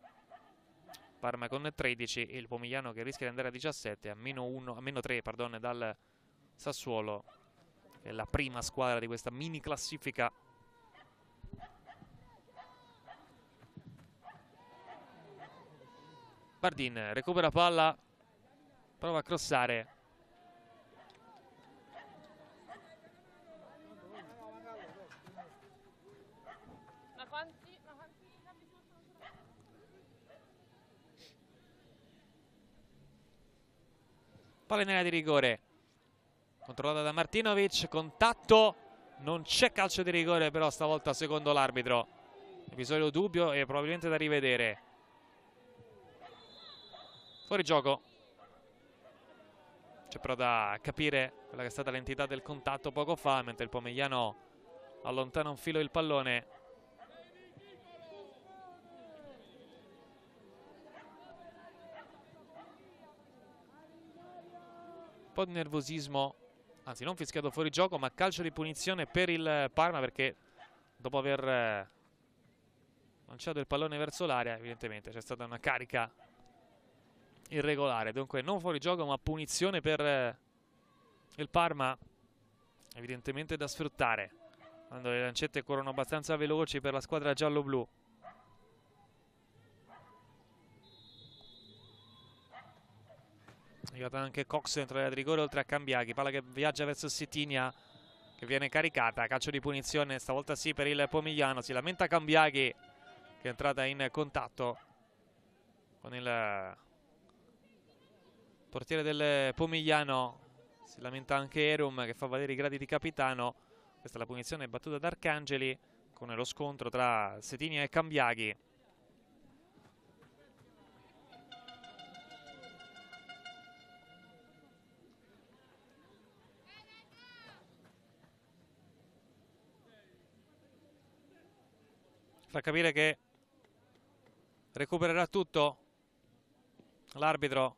Parma con 13 e il Pomigliano che rischia di andare a 17 a meno, 1, a meno 3 pardon, dal Sassuolo che è la prima squadra di questa mini classifica Bardin recupera palla prova a crossare? Palla in area di rigore. Controllata da Martinovic. Contatto. Non c'è calcio di rigore però stavolta secondo l'arbitro. Episodio dubbio e probabilmente da rivedere. Fuori gioco. C'è però da capire quella che è stata l'entità del contatto poco fa, mentre il Pomigliano allontana un filo il pallone. Un po' di nervosismo, anzi non fischiato fuori gioco, ma calcio di punizione per il Parma perché dopo aver eh, lanciato il pallone verso l'area, evidentemente c'è stata una carica irregolare. Dunque non fuori gioco, ma punizione per eh, il Parma, evidentemente da sfruttare. Quando le lancette corrono abbastanza veloci per la squadra giallo-blu. Arrivata anche Cox dentro l'area di rigore oltre a Cambiaghi, palla che viaggia verso Sitinia che viene caricata, calcio di punizione stavolta sì per il Pomigliano, si lamenta Cambiaghi che è entrata in contatto con il portiere del Pomigliano, si lamenta anche Erum che fa valere i gradi di capitano, questa è la punizione battuta da Arcangeli con lo scontro tra Setinia e Cambiaghi. Fa capire che recupererà tutto l'arbitro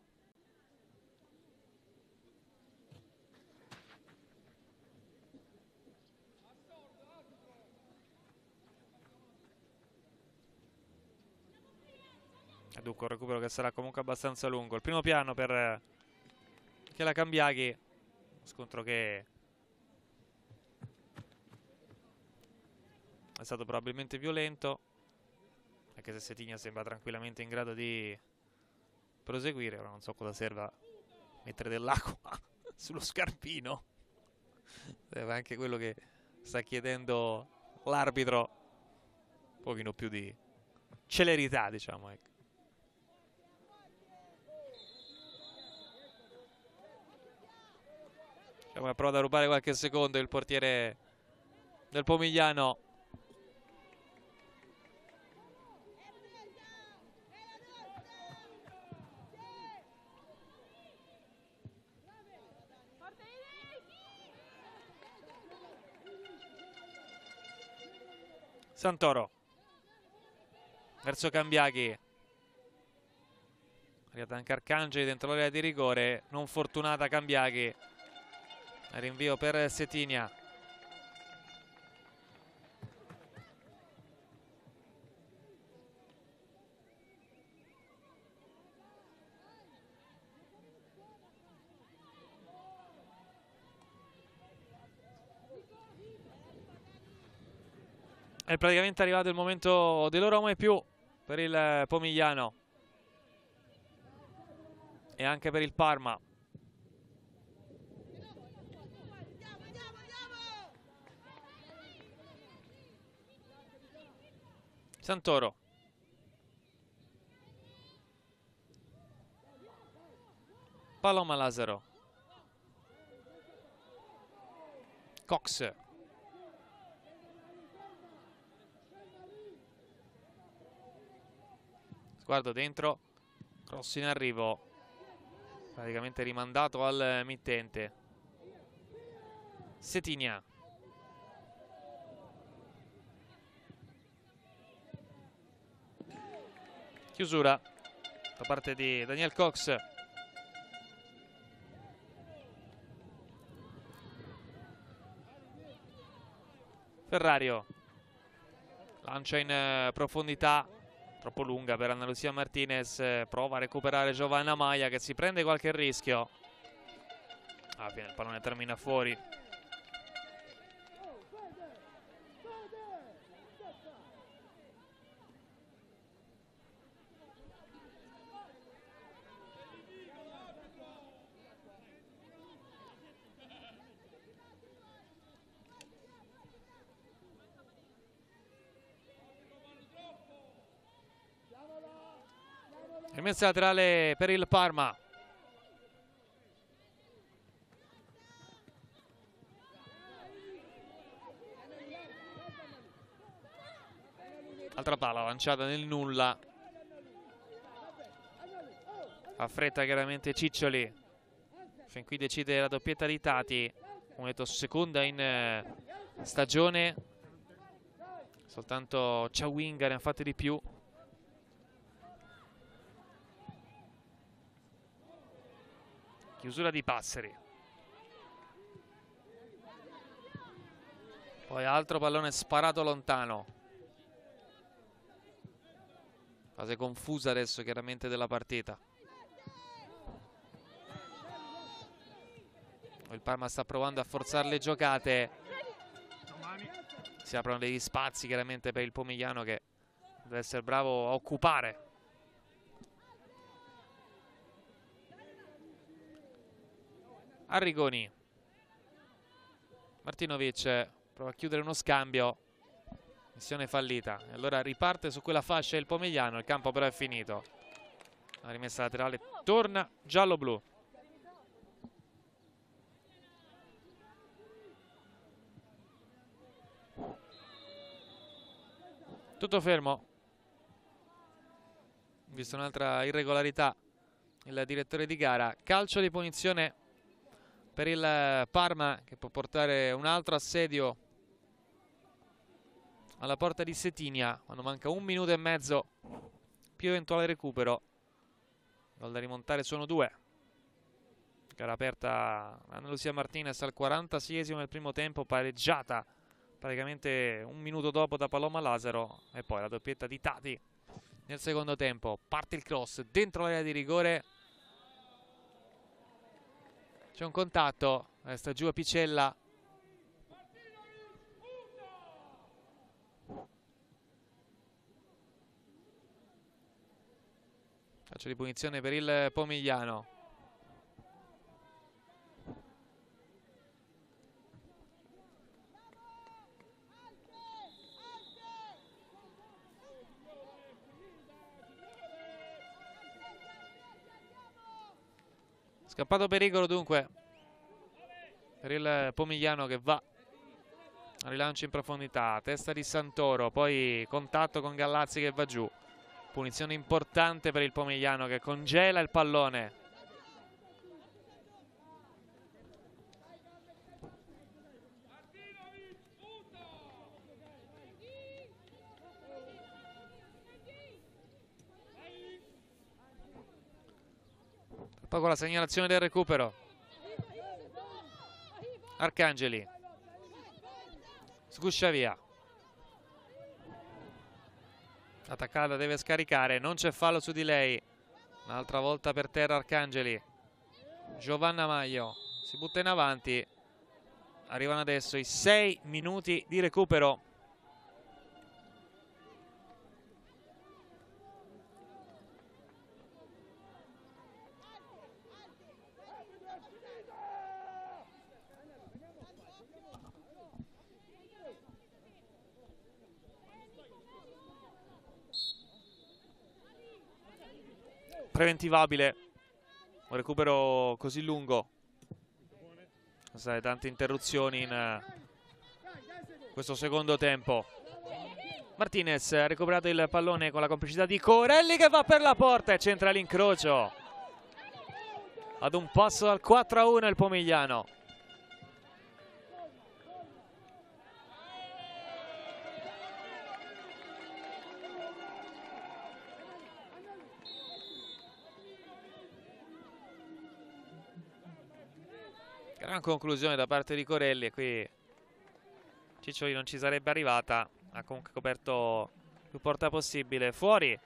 Dunque un recupero che sarà comunque abbastanza lungo. Il primo piano per eh, Michela Cambiaghi. Scontro che è stato probabilmente violento. Anche se Setigna sembra tranquillamente in grado di proseguire. Ora non so cosa serva mettere dell'acqua sullo scarpino. Serve anche quello che sta chiedendo l'arbitro. Un pochino più di celerità, diciamo. Ecco. Diciamo che prova a rubare qualche secondo il portiere del Pomigliano. Santoro. Verso Cambiaghi. Arrivata anche Arcangeli dentro l'area di rigore. Non fortunata Cambiaghi rinvio per Setinia. È praticamente arrivato il momento dell'Oroma e più per il Pomigliano. E anche per il Parma Santoro. Paloma Lazaro Cox. Sguardo dentro, cross in arrivo, praticamente rimandato al mittente. Setinia. Chiusura da parte di Daniel Cox. Ferrario lancia in eh, profondità troppo lunga per Anna Lucia Martinez prova a recuperare Giovanna Maia che si prende qualche rischio fine il pallone termina fuori rimessa laterale per il Parma. Altra palla lanciata nel nulla. Fa fretta chiaramente Ciccioli. Fin qui decide la doppietta di Tati. Detto seconda in eh, stagione. Soltanto Ciawinga ne ha fatte di più chiusura di Passeri. Poi altro pallone sparato lontano. Fase confusa adesso chiaramente della partita. Il Parma sta provando a forzare le giocate. Si aprono degli spazi chiaramente per il Pomigliano che deve essere bravo a occupare Arrigoni. Martinovic prova a chiudere uno scambio. Missione fallita. E allora riparte su quella fascia il Pomigliano. Il campo però è finito. La rimessa laterale torna giallo-blu. Tutto fermo. Visto un'altra irregolarità il direttore di gara. Calcio di punizione per il Parma che può portare un altro assedio alla porta di Setinia. Quando manca un minuto e mezzo più eventuale recupero. Gol da rimontare sono due. Gara aperta Anna Lucia Martinez al 46esimo del primo tempo pareggiata praticamente un minuto dopo da Paloma Lazaro e poi la doppietta di Tati nel secondo tempo. Parte il cross dentro l'area di rigore c'è un contatto resta giù a Picella. Calcio di punizione per il Pomigliano Scappato pericolo dunque per il Pomigliano che va rilancio in profondità, testa di Santoro, poi contatto con Gallazzi che va giù. Punizione importante per il Pomigliano che congela il pallone. Poi con la segnalazione del recupero. Arcangeli. Sguscia via. Attaccata deve scaricare, non c'è fallo su di lei. Un'altra volta per terra Arcangeli. Giovanna Maio si butta in avanti. Arrivano adesso i sei minuti di recupero. Preventivabile un recupero così lungo Sai, tante interruzioni in eh, questo secondo tempo Martinez ha recuperato il pallone con la complicità di Corelli che va per la porta e centra l'incrocio. Ad un passo dal 4 a 1 il Pomigliano. Gran conclusione da parte di Corelli e qui Ciccioli non ci sarebbe arrivata. Ha comunque coperto più porta possibile. Fuori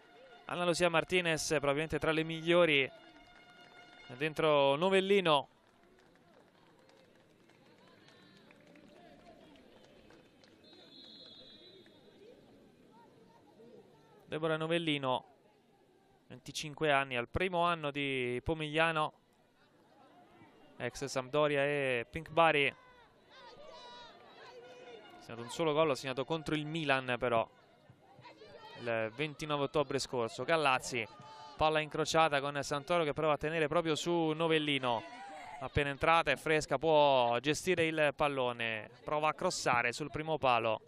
Anna Lucia Martinez, probabilmente tra le migliori. Dentro Novellino. Deborah Novellino, 25 anni, al primo anno di Pomigliano, ex Sampdoria e Pink Bari. Segnato un solo gol, ha segnato contro il Milan però, il 29 ottobre scorso. Gallazzi, palla incrociata con Santoro che prova a tenere proprio su Novellino. Appena entrata è fresca, può gestire il pallone, prova a crossare sul primo palo.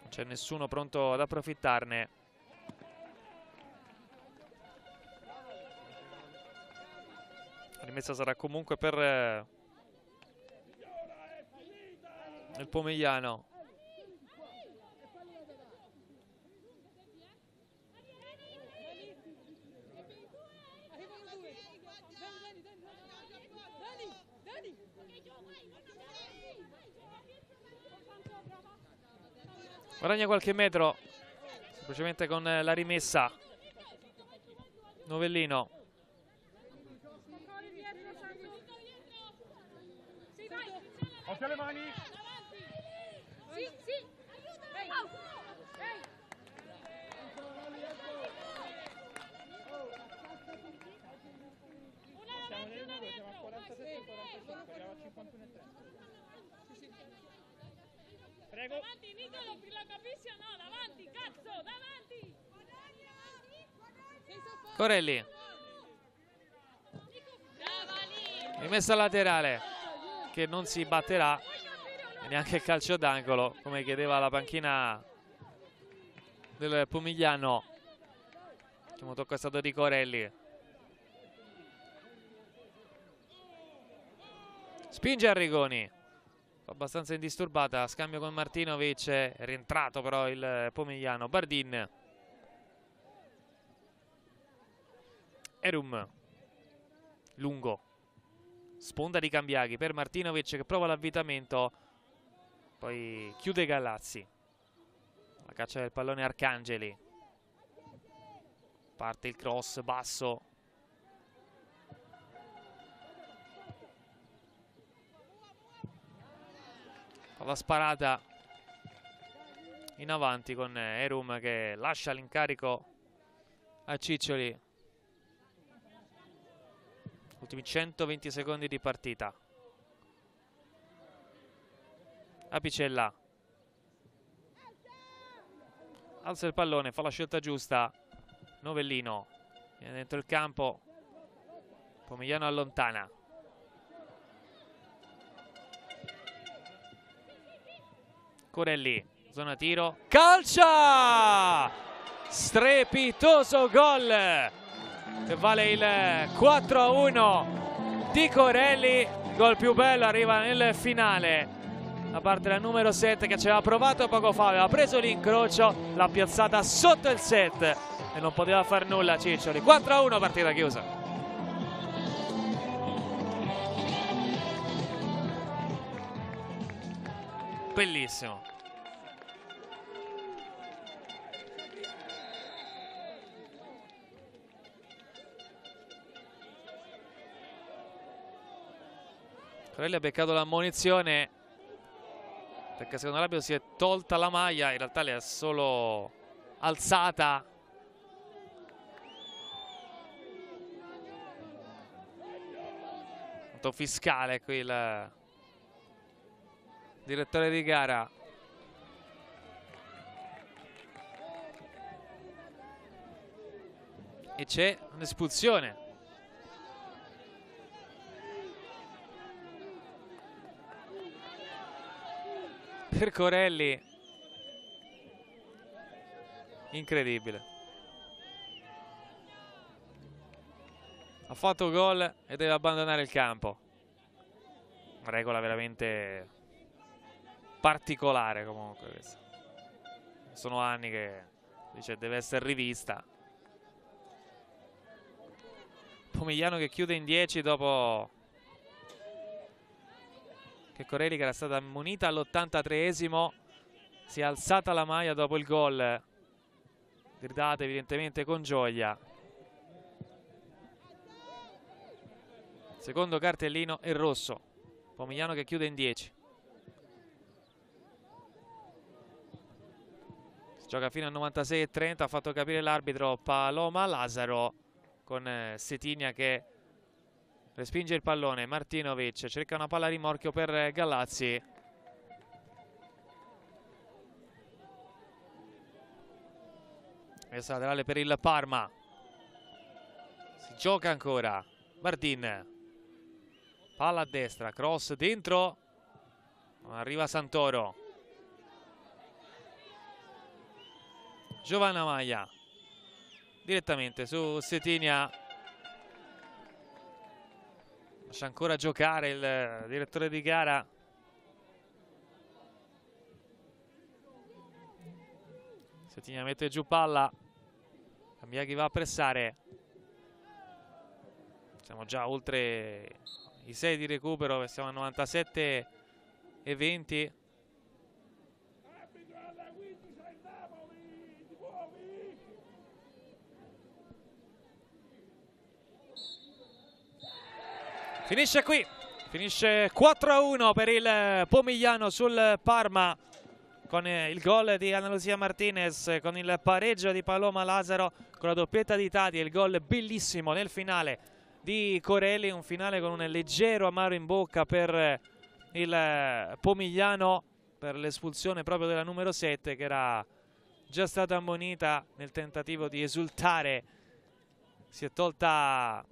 Non c'è nessuno pronto ad approfittarne. La rimessa sarà comunque per eh, il Pomigliano. Guadagna qualche metro semplicemente con la rimessa. Novellino. Occhio alle mani. Sì, sì. Ehi. Ehi. Siamo nel 1 siamo a 47 45, eravamo a 51 e 30. Prego. Davanti, Nicolo, la capisci o no? Davanti, cazzo, davanti. Corelli. Rimessa laterale che non si batterà e neanche il calcio d'angolo come chiedeva la panchina del Pomigliano. L'ultimo tocco è stato di Corelli. Spinge Arrigoni. Abbastanza indisturbata. Scambio con Martinovic. Rientrato però il Pomigliano. Bardin. Erum. Lungo. Sponda di Cambiaghi per Martinovic che prova l'avvitamento. Poi chiude Gallazzi. La caccia del pallone Arcangeli. Parte il cross basso. Palla sparata in avanti con Erum che lascia l'incarico a Ciccioli. Ultimi 120 secondi di partita. Apicella. Alza il pallone, fa la scelta giusta. Novellino. Viene dentro il campo. Pomigliano allontana. Corelli, zona tiro. Calcia! Strepitoso gol! Che vale il 4-1 di Corelli. Gol più bello arriva nel finale da parte della numero 7 che ci aveva provato poco fa, aveva preso l'incrocio, l'ha piazzata sotto il set e non poteva far nulla Ciccioli. 4-1 partita chiusa. Bellissimo. Corelli ha beccato l'ammonizione perché secondo l'arbitro si è tolta la maglia, in realtà le ha solo alzata. Punto fiscale qui il direttore di gara. E c'è un'espulsione. Per Corelli. incredibile. Ha fatto gol e deve abbandonare il campo. Regola veramente particolare comunque questa. Sono anni che dice deve essere rivista. Pomigliano che chiude in 10 dopo che Corelli che era stata ammonita all'83esimo si è alzata la maglia dopo il gol. Gridate evidentemente con gioia. Secondo cartellino è rosso. Pomigliano che chiude in 10 si gioca fino al 96.30 ha fatto capire l'arbitro Paloma Lazaro con eh, Setinia che respinge il pallone Martinovic cerca una palla rimorchio per Gallazzi. Messa laterale per il Parma. Si gioca ancora. Bardin palla a destra cross dentro. Arriva Santoro. Giovanna Maglia. Direttamente su Setinia lascia ancora giocare il direttore di gara. Setinia mette giù palla. Cambia chi va a pressare. Siamo già oltre i 6 di recupero siamo a 97 e 20 Finisce qui, finisce 4-1 per il Pomigliano sul Parma con il gol di Ana Lucia Martinez, con il pareggio di Paloma Lazaro, con la doppietta di Tati il gol bellissimo nel finale di Corelli, un finale con un leggero amaro in bocca per il Pomigliano per l'espulsione proprio della numero 7 che era già stata ammonita nel tentativo di esultare, si è tolta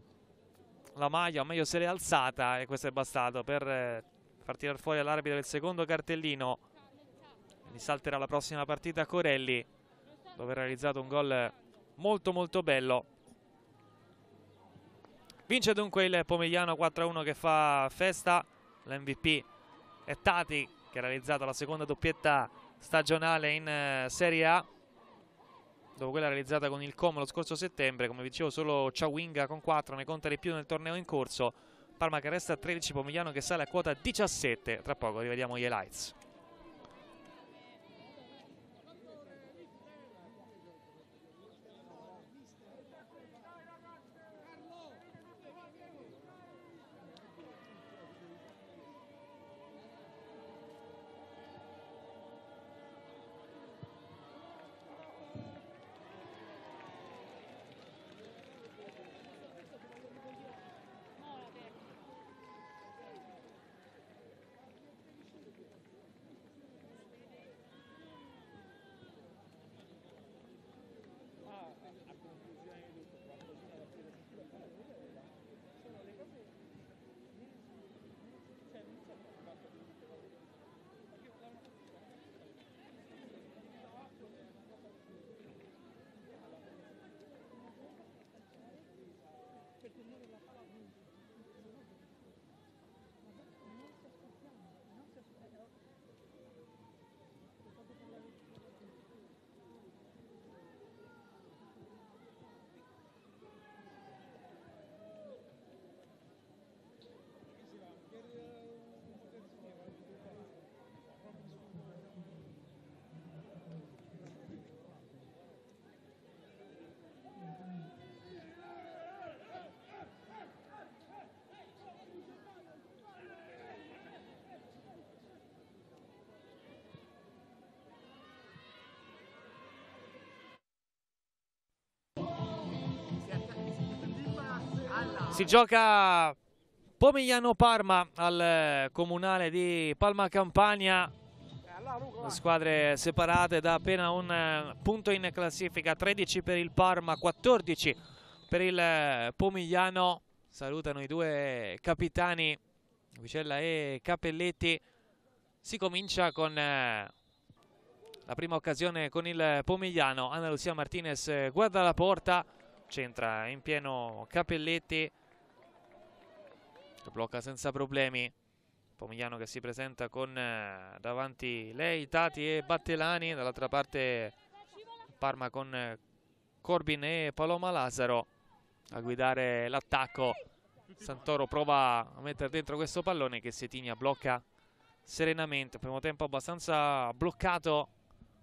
la maglia, o meglio se l'è alzata e questo è bastato per eh, far tirare fuori l'arbitro del secondo cartellino. Quindi salterà la prossima partita Corelli dove ha realizzato un gol molto molto bello. Vince dunque il Pomigliano 4-1 che fa festa. l'MVP è Tati che ha realizzato la seconda doppietta stagionale in eh, Serie A dopo quella realizzata con il Como lo scorso settembre come vi dicevo solo Ciawinga con 4 ne conta di più nel torneo in corso. Parma che resta a 13 Pomigliano che sale a quota 17 tra poco rivediamo gli highlights Si gioca Pomigliano-Parma al eh, comunale di Palma Campania. Squadre separate da appena un eh, punto in classifica, 13 per il Parma, 14 per il eh, Pomigliano. Salutano i due capitani, Vicella e Capelletti. Si comincia con la prima occasione con il Pomigliano, Anna Lucia Martinez guarda la porta, centra in pieno Capelletti, che blocca senza problemi. Pomigliano che si presenta con eh, davanti lei, Tati e Battelani, dall'altra parte Parma con eh, Corbin e Paloma Lazzaro a guidare l'attacco. Santoro prova a mettere dentro questo pallone che Setinia blocca serenamente. Primo tempo abbastanza bloccato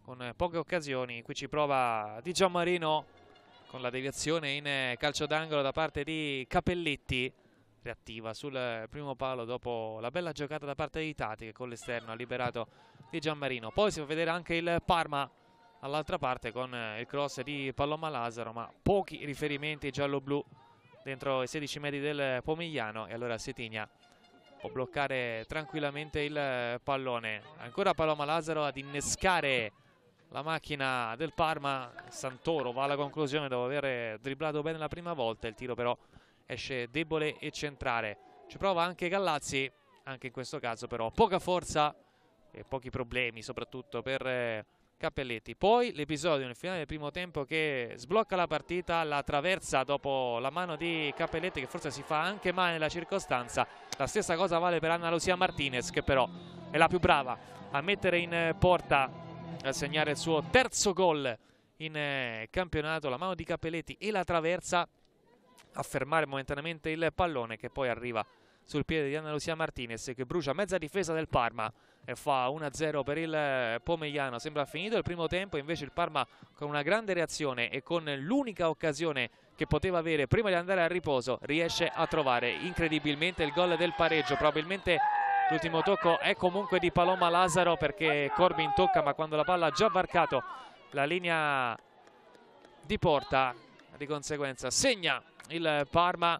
con poche occasioni. Qui ci prova Di Gianmarino con la deviazione in eh, calcio d'angolo da parte di Capelletti. Reattiva sul primo palo dopo la bella giocata da parte di Tati che con l'esterno ha liberato Di Gianmarino. Poi si fa vedere anche il Parma all'altra parte con il cross di Paloma Lazzaro, ma pochi riferimenti giallo-blu dentro i 16 metri del Pomigliano e allora Setigna può bloccare tranquillamente il pallone. Ancora Paloma Lazzaro ad innescare la macchina del Parma. Santoro va alla conclusione dopo aver dribblato bene la prima volta, il tiro però esce debole e centrale. Ci prova anche Gallazzi, anche in questo caso però poca forza e pochi problemi soprattutto per Cappelletti. Poi l'episodio nel finale del primo tempo che sblocca la partita, la traversa dopo la mano di Cappelletti che forse si fa anche male nella circostanza. La stessa cosa vale per Anna Lucia Martinez che però è la più brava a mettere in porta, a segnare il suo terzo gol in eh, campionato. La mano di Cappelletti e la traversa a fermare momentaneamente il pallone che poi arriva sul piede di Anna Lucia Martinez che brucia mezza difesa del Parma e fa 1-0 per il Pomegliano. Sembra finito il primo tempo, invece il Parma con una grande reazione e con l'unica occasione che poteva avere prima di andare a riposo riesce a trovare incredibilmente il gol del pareggio. Probabilmente l'ultimo tocco è comunque di Paloma Lazzaro perché Corbin tocca ma quando la palla ha già varcato la linea di porta di conseguenza segna il Parma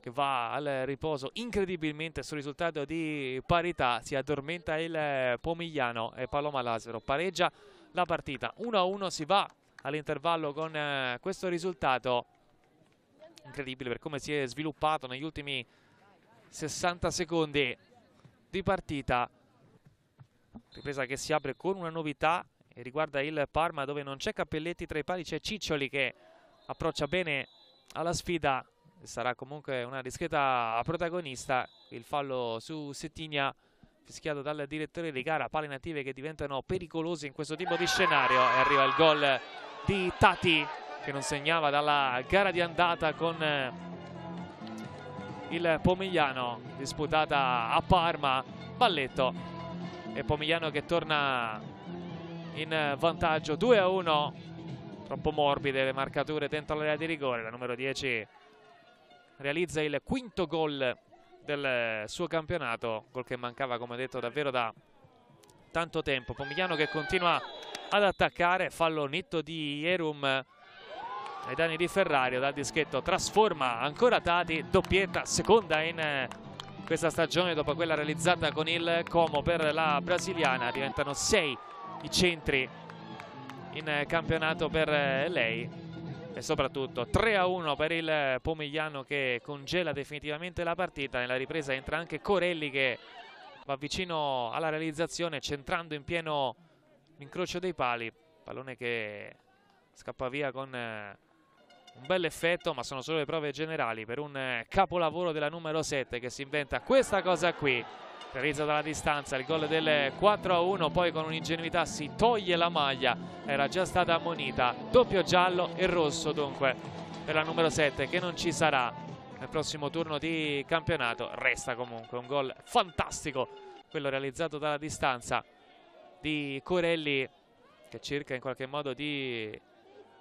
che va al riposo incredibilmente sul risultato di parità si addormenta il Pomigliano e Paloma Lazzaro pareggia la partita. 1-1 si va all'intervallo con eh, questo risultato incredibile per come si è sviluppato negli ultimi 60 secondi di partita. Ripresa che si apre con una novità e riguarda il Parma dove non c'è Cappelletti tra i pali c'è Ciccioli che approccia bene alla sfida sarà comunque una discreta protagonista il fallo su Settigna fischiato dal direttore di gara pale native che diventano pericolose in questo tipo di scenario. E arriva il gol di Tati che non segnava dalla gara di andata con eh, il Pomigliano disputata a Parma. Balletto. E Pomigliano che torna in vantaggio 2 a 1 troppo morbide le marcature dentro l'area di rigore la numero 10 realizza il quinto gol del suo campionato, gol che mancava come detto davvero da tanto tempo. Pomigliano che continua ad attaccare, fallo netto di Erum ai danni di Ferrario, dal dischetto trasforma ancora Tati, doppietta, seconda in questa stagione dopo quella realizzata con il Como per la brasiliana, diventano sei i centri in campionato per lei. E soprattutto 3 a 1 per il Pomigliano che congela definitivamente la partita. Nella ripresa entra anche Corelli che va vicino alla realizzazione centrando in pieno l'incrocio dei pali. Pallone che scappa via con eh, un bel effetto ma sono solo le prove generali per un eh, capolavoro della numero 7 che si inventa questa cosa qui realizza dalla distanza il gol del 4 a 1 poi con un'ingenuità si toglie la maglia era già stata ammonita doppio giallo e rosso dunque per la numero 7 che non ci sarà nel prossimo turno di campionato resta comunque un gol fantastico quello realizzato dalla distanza di Corelli che cerca in qualche modo di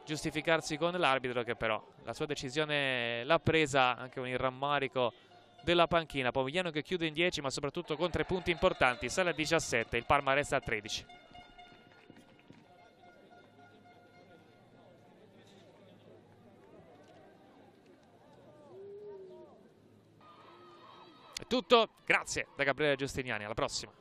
giustificarsi con l'arbitro che però la sua decisione l'ha presa anche il rammarico della panchina. Pomigliano che chiude in 10 ma soprattutto con tre punti importanti. Sale a 17, il Parma resta a 13. È tutto, grazie da Gabriele Giustiniani, alla prossima.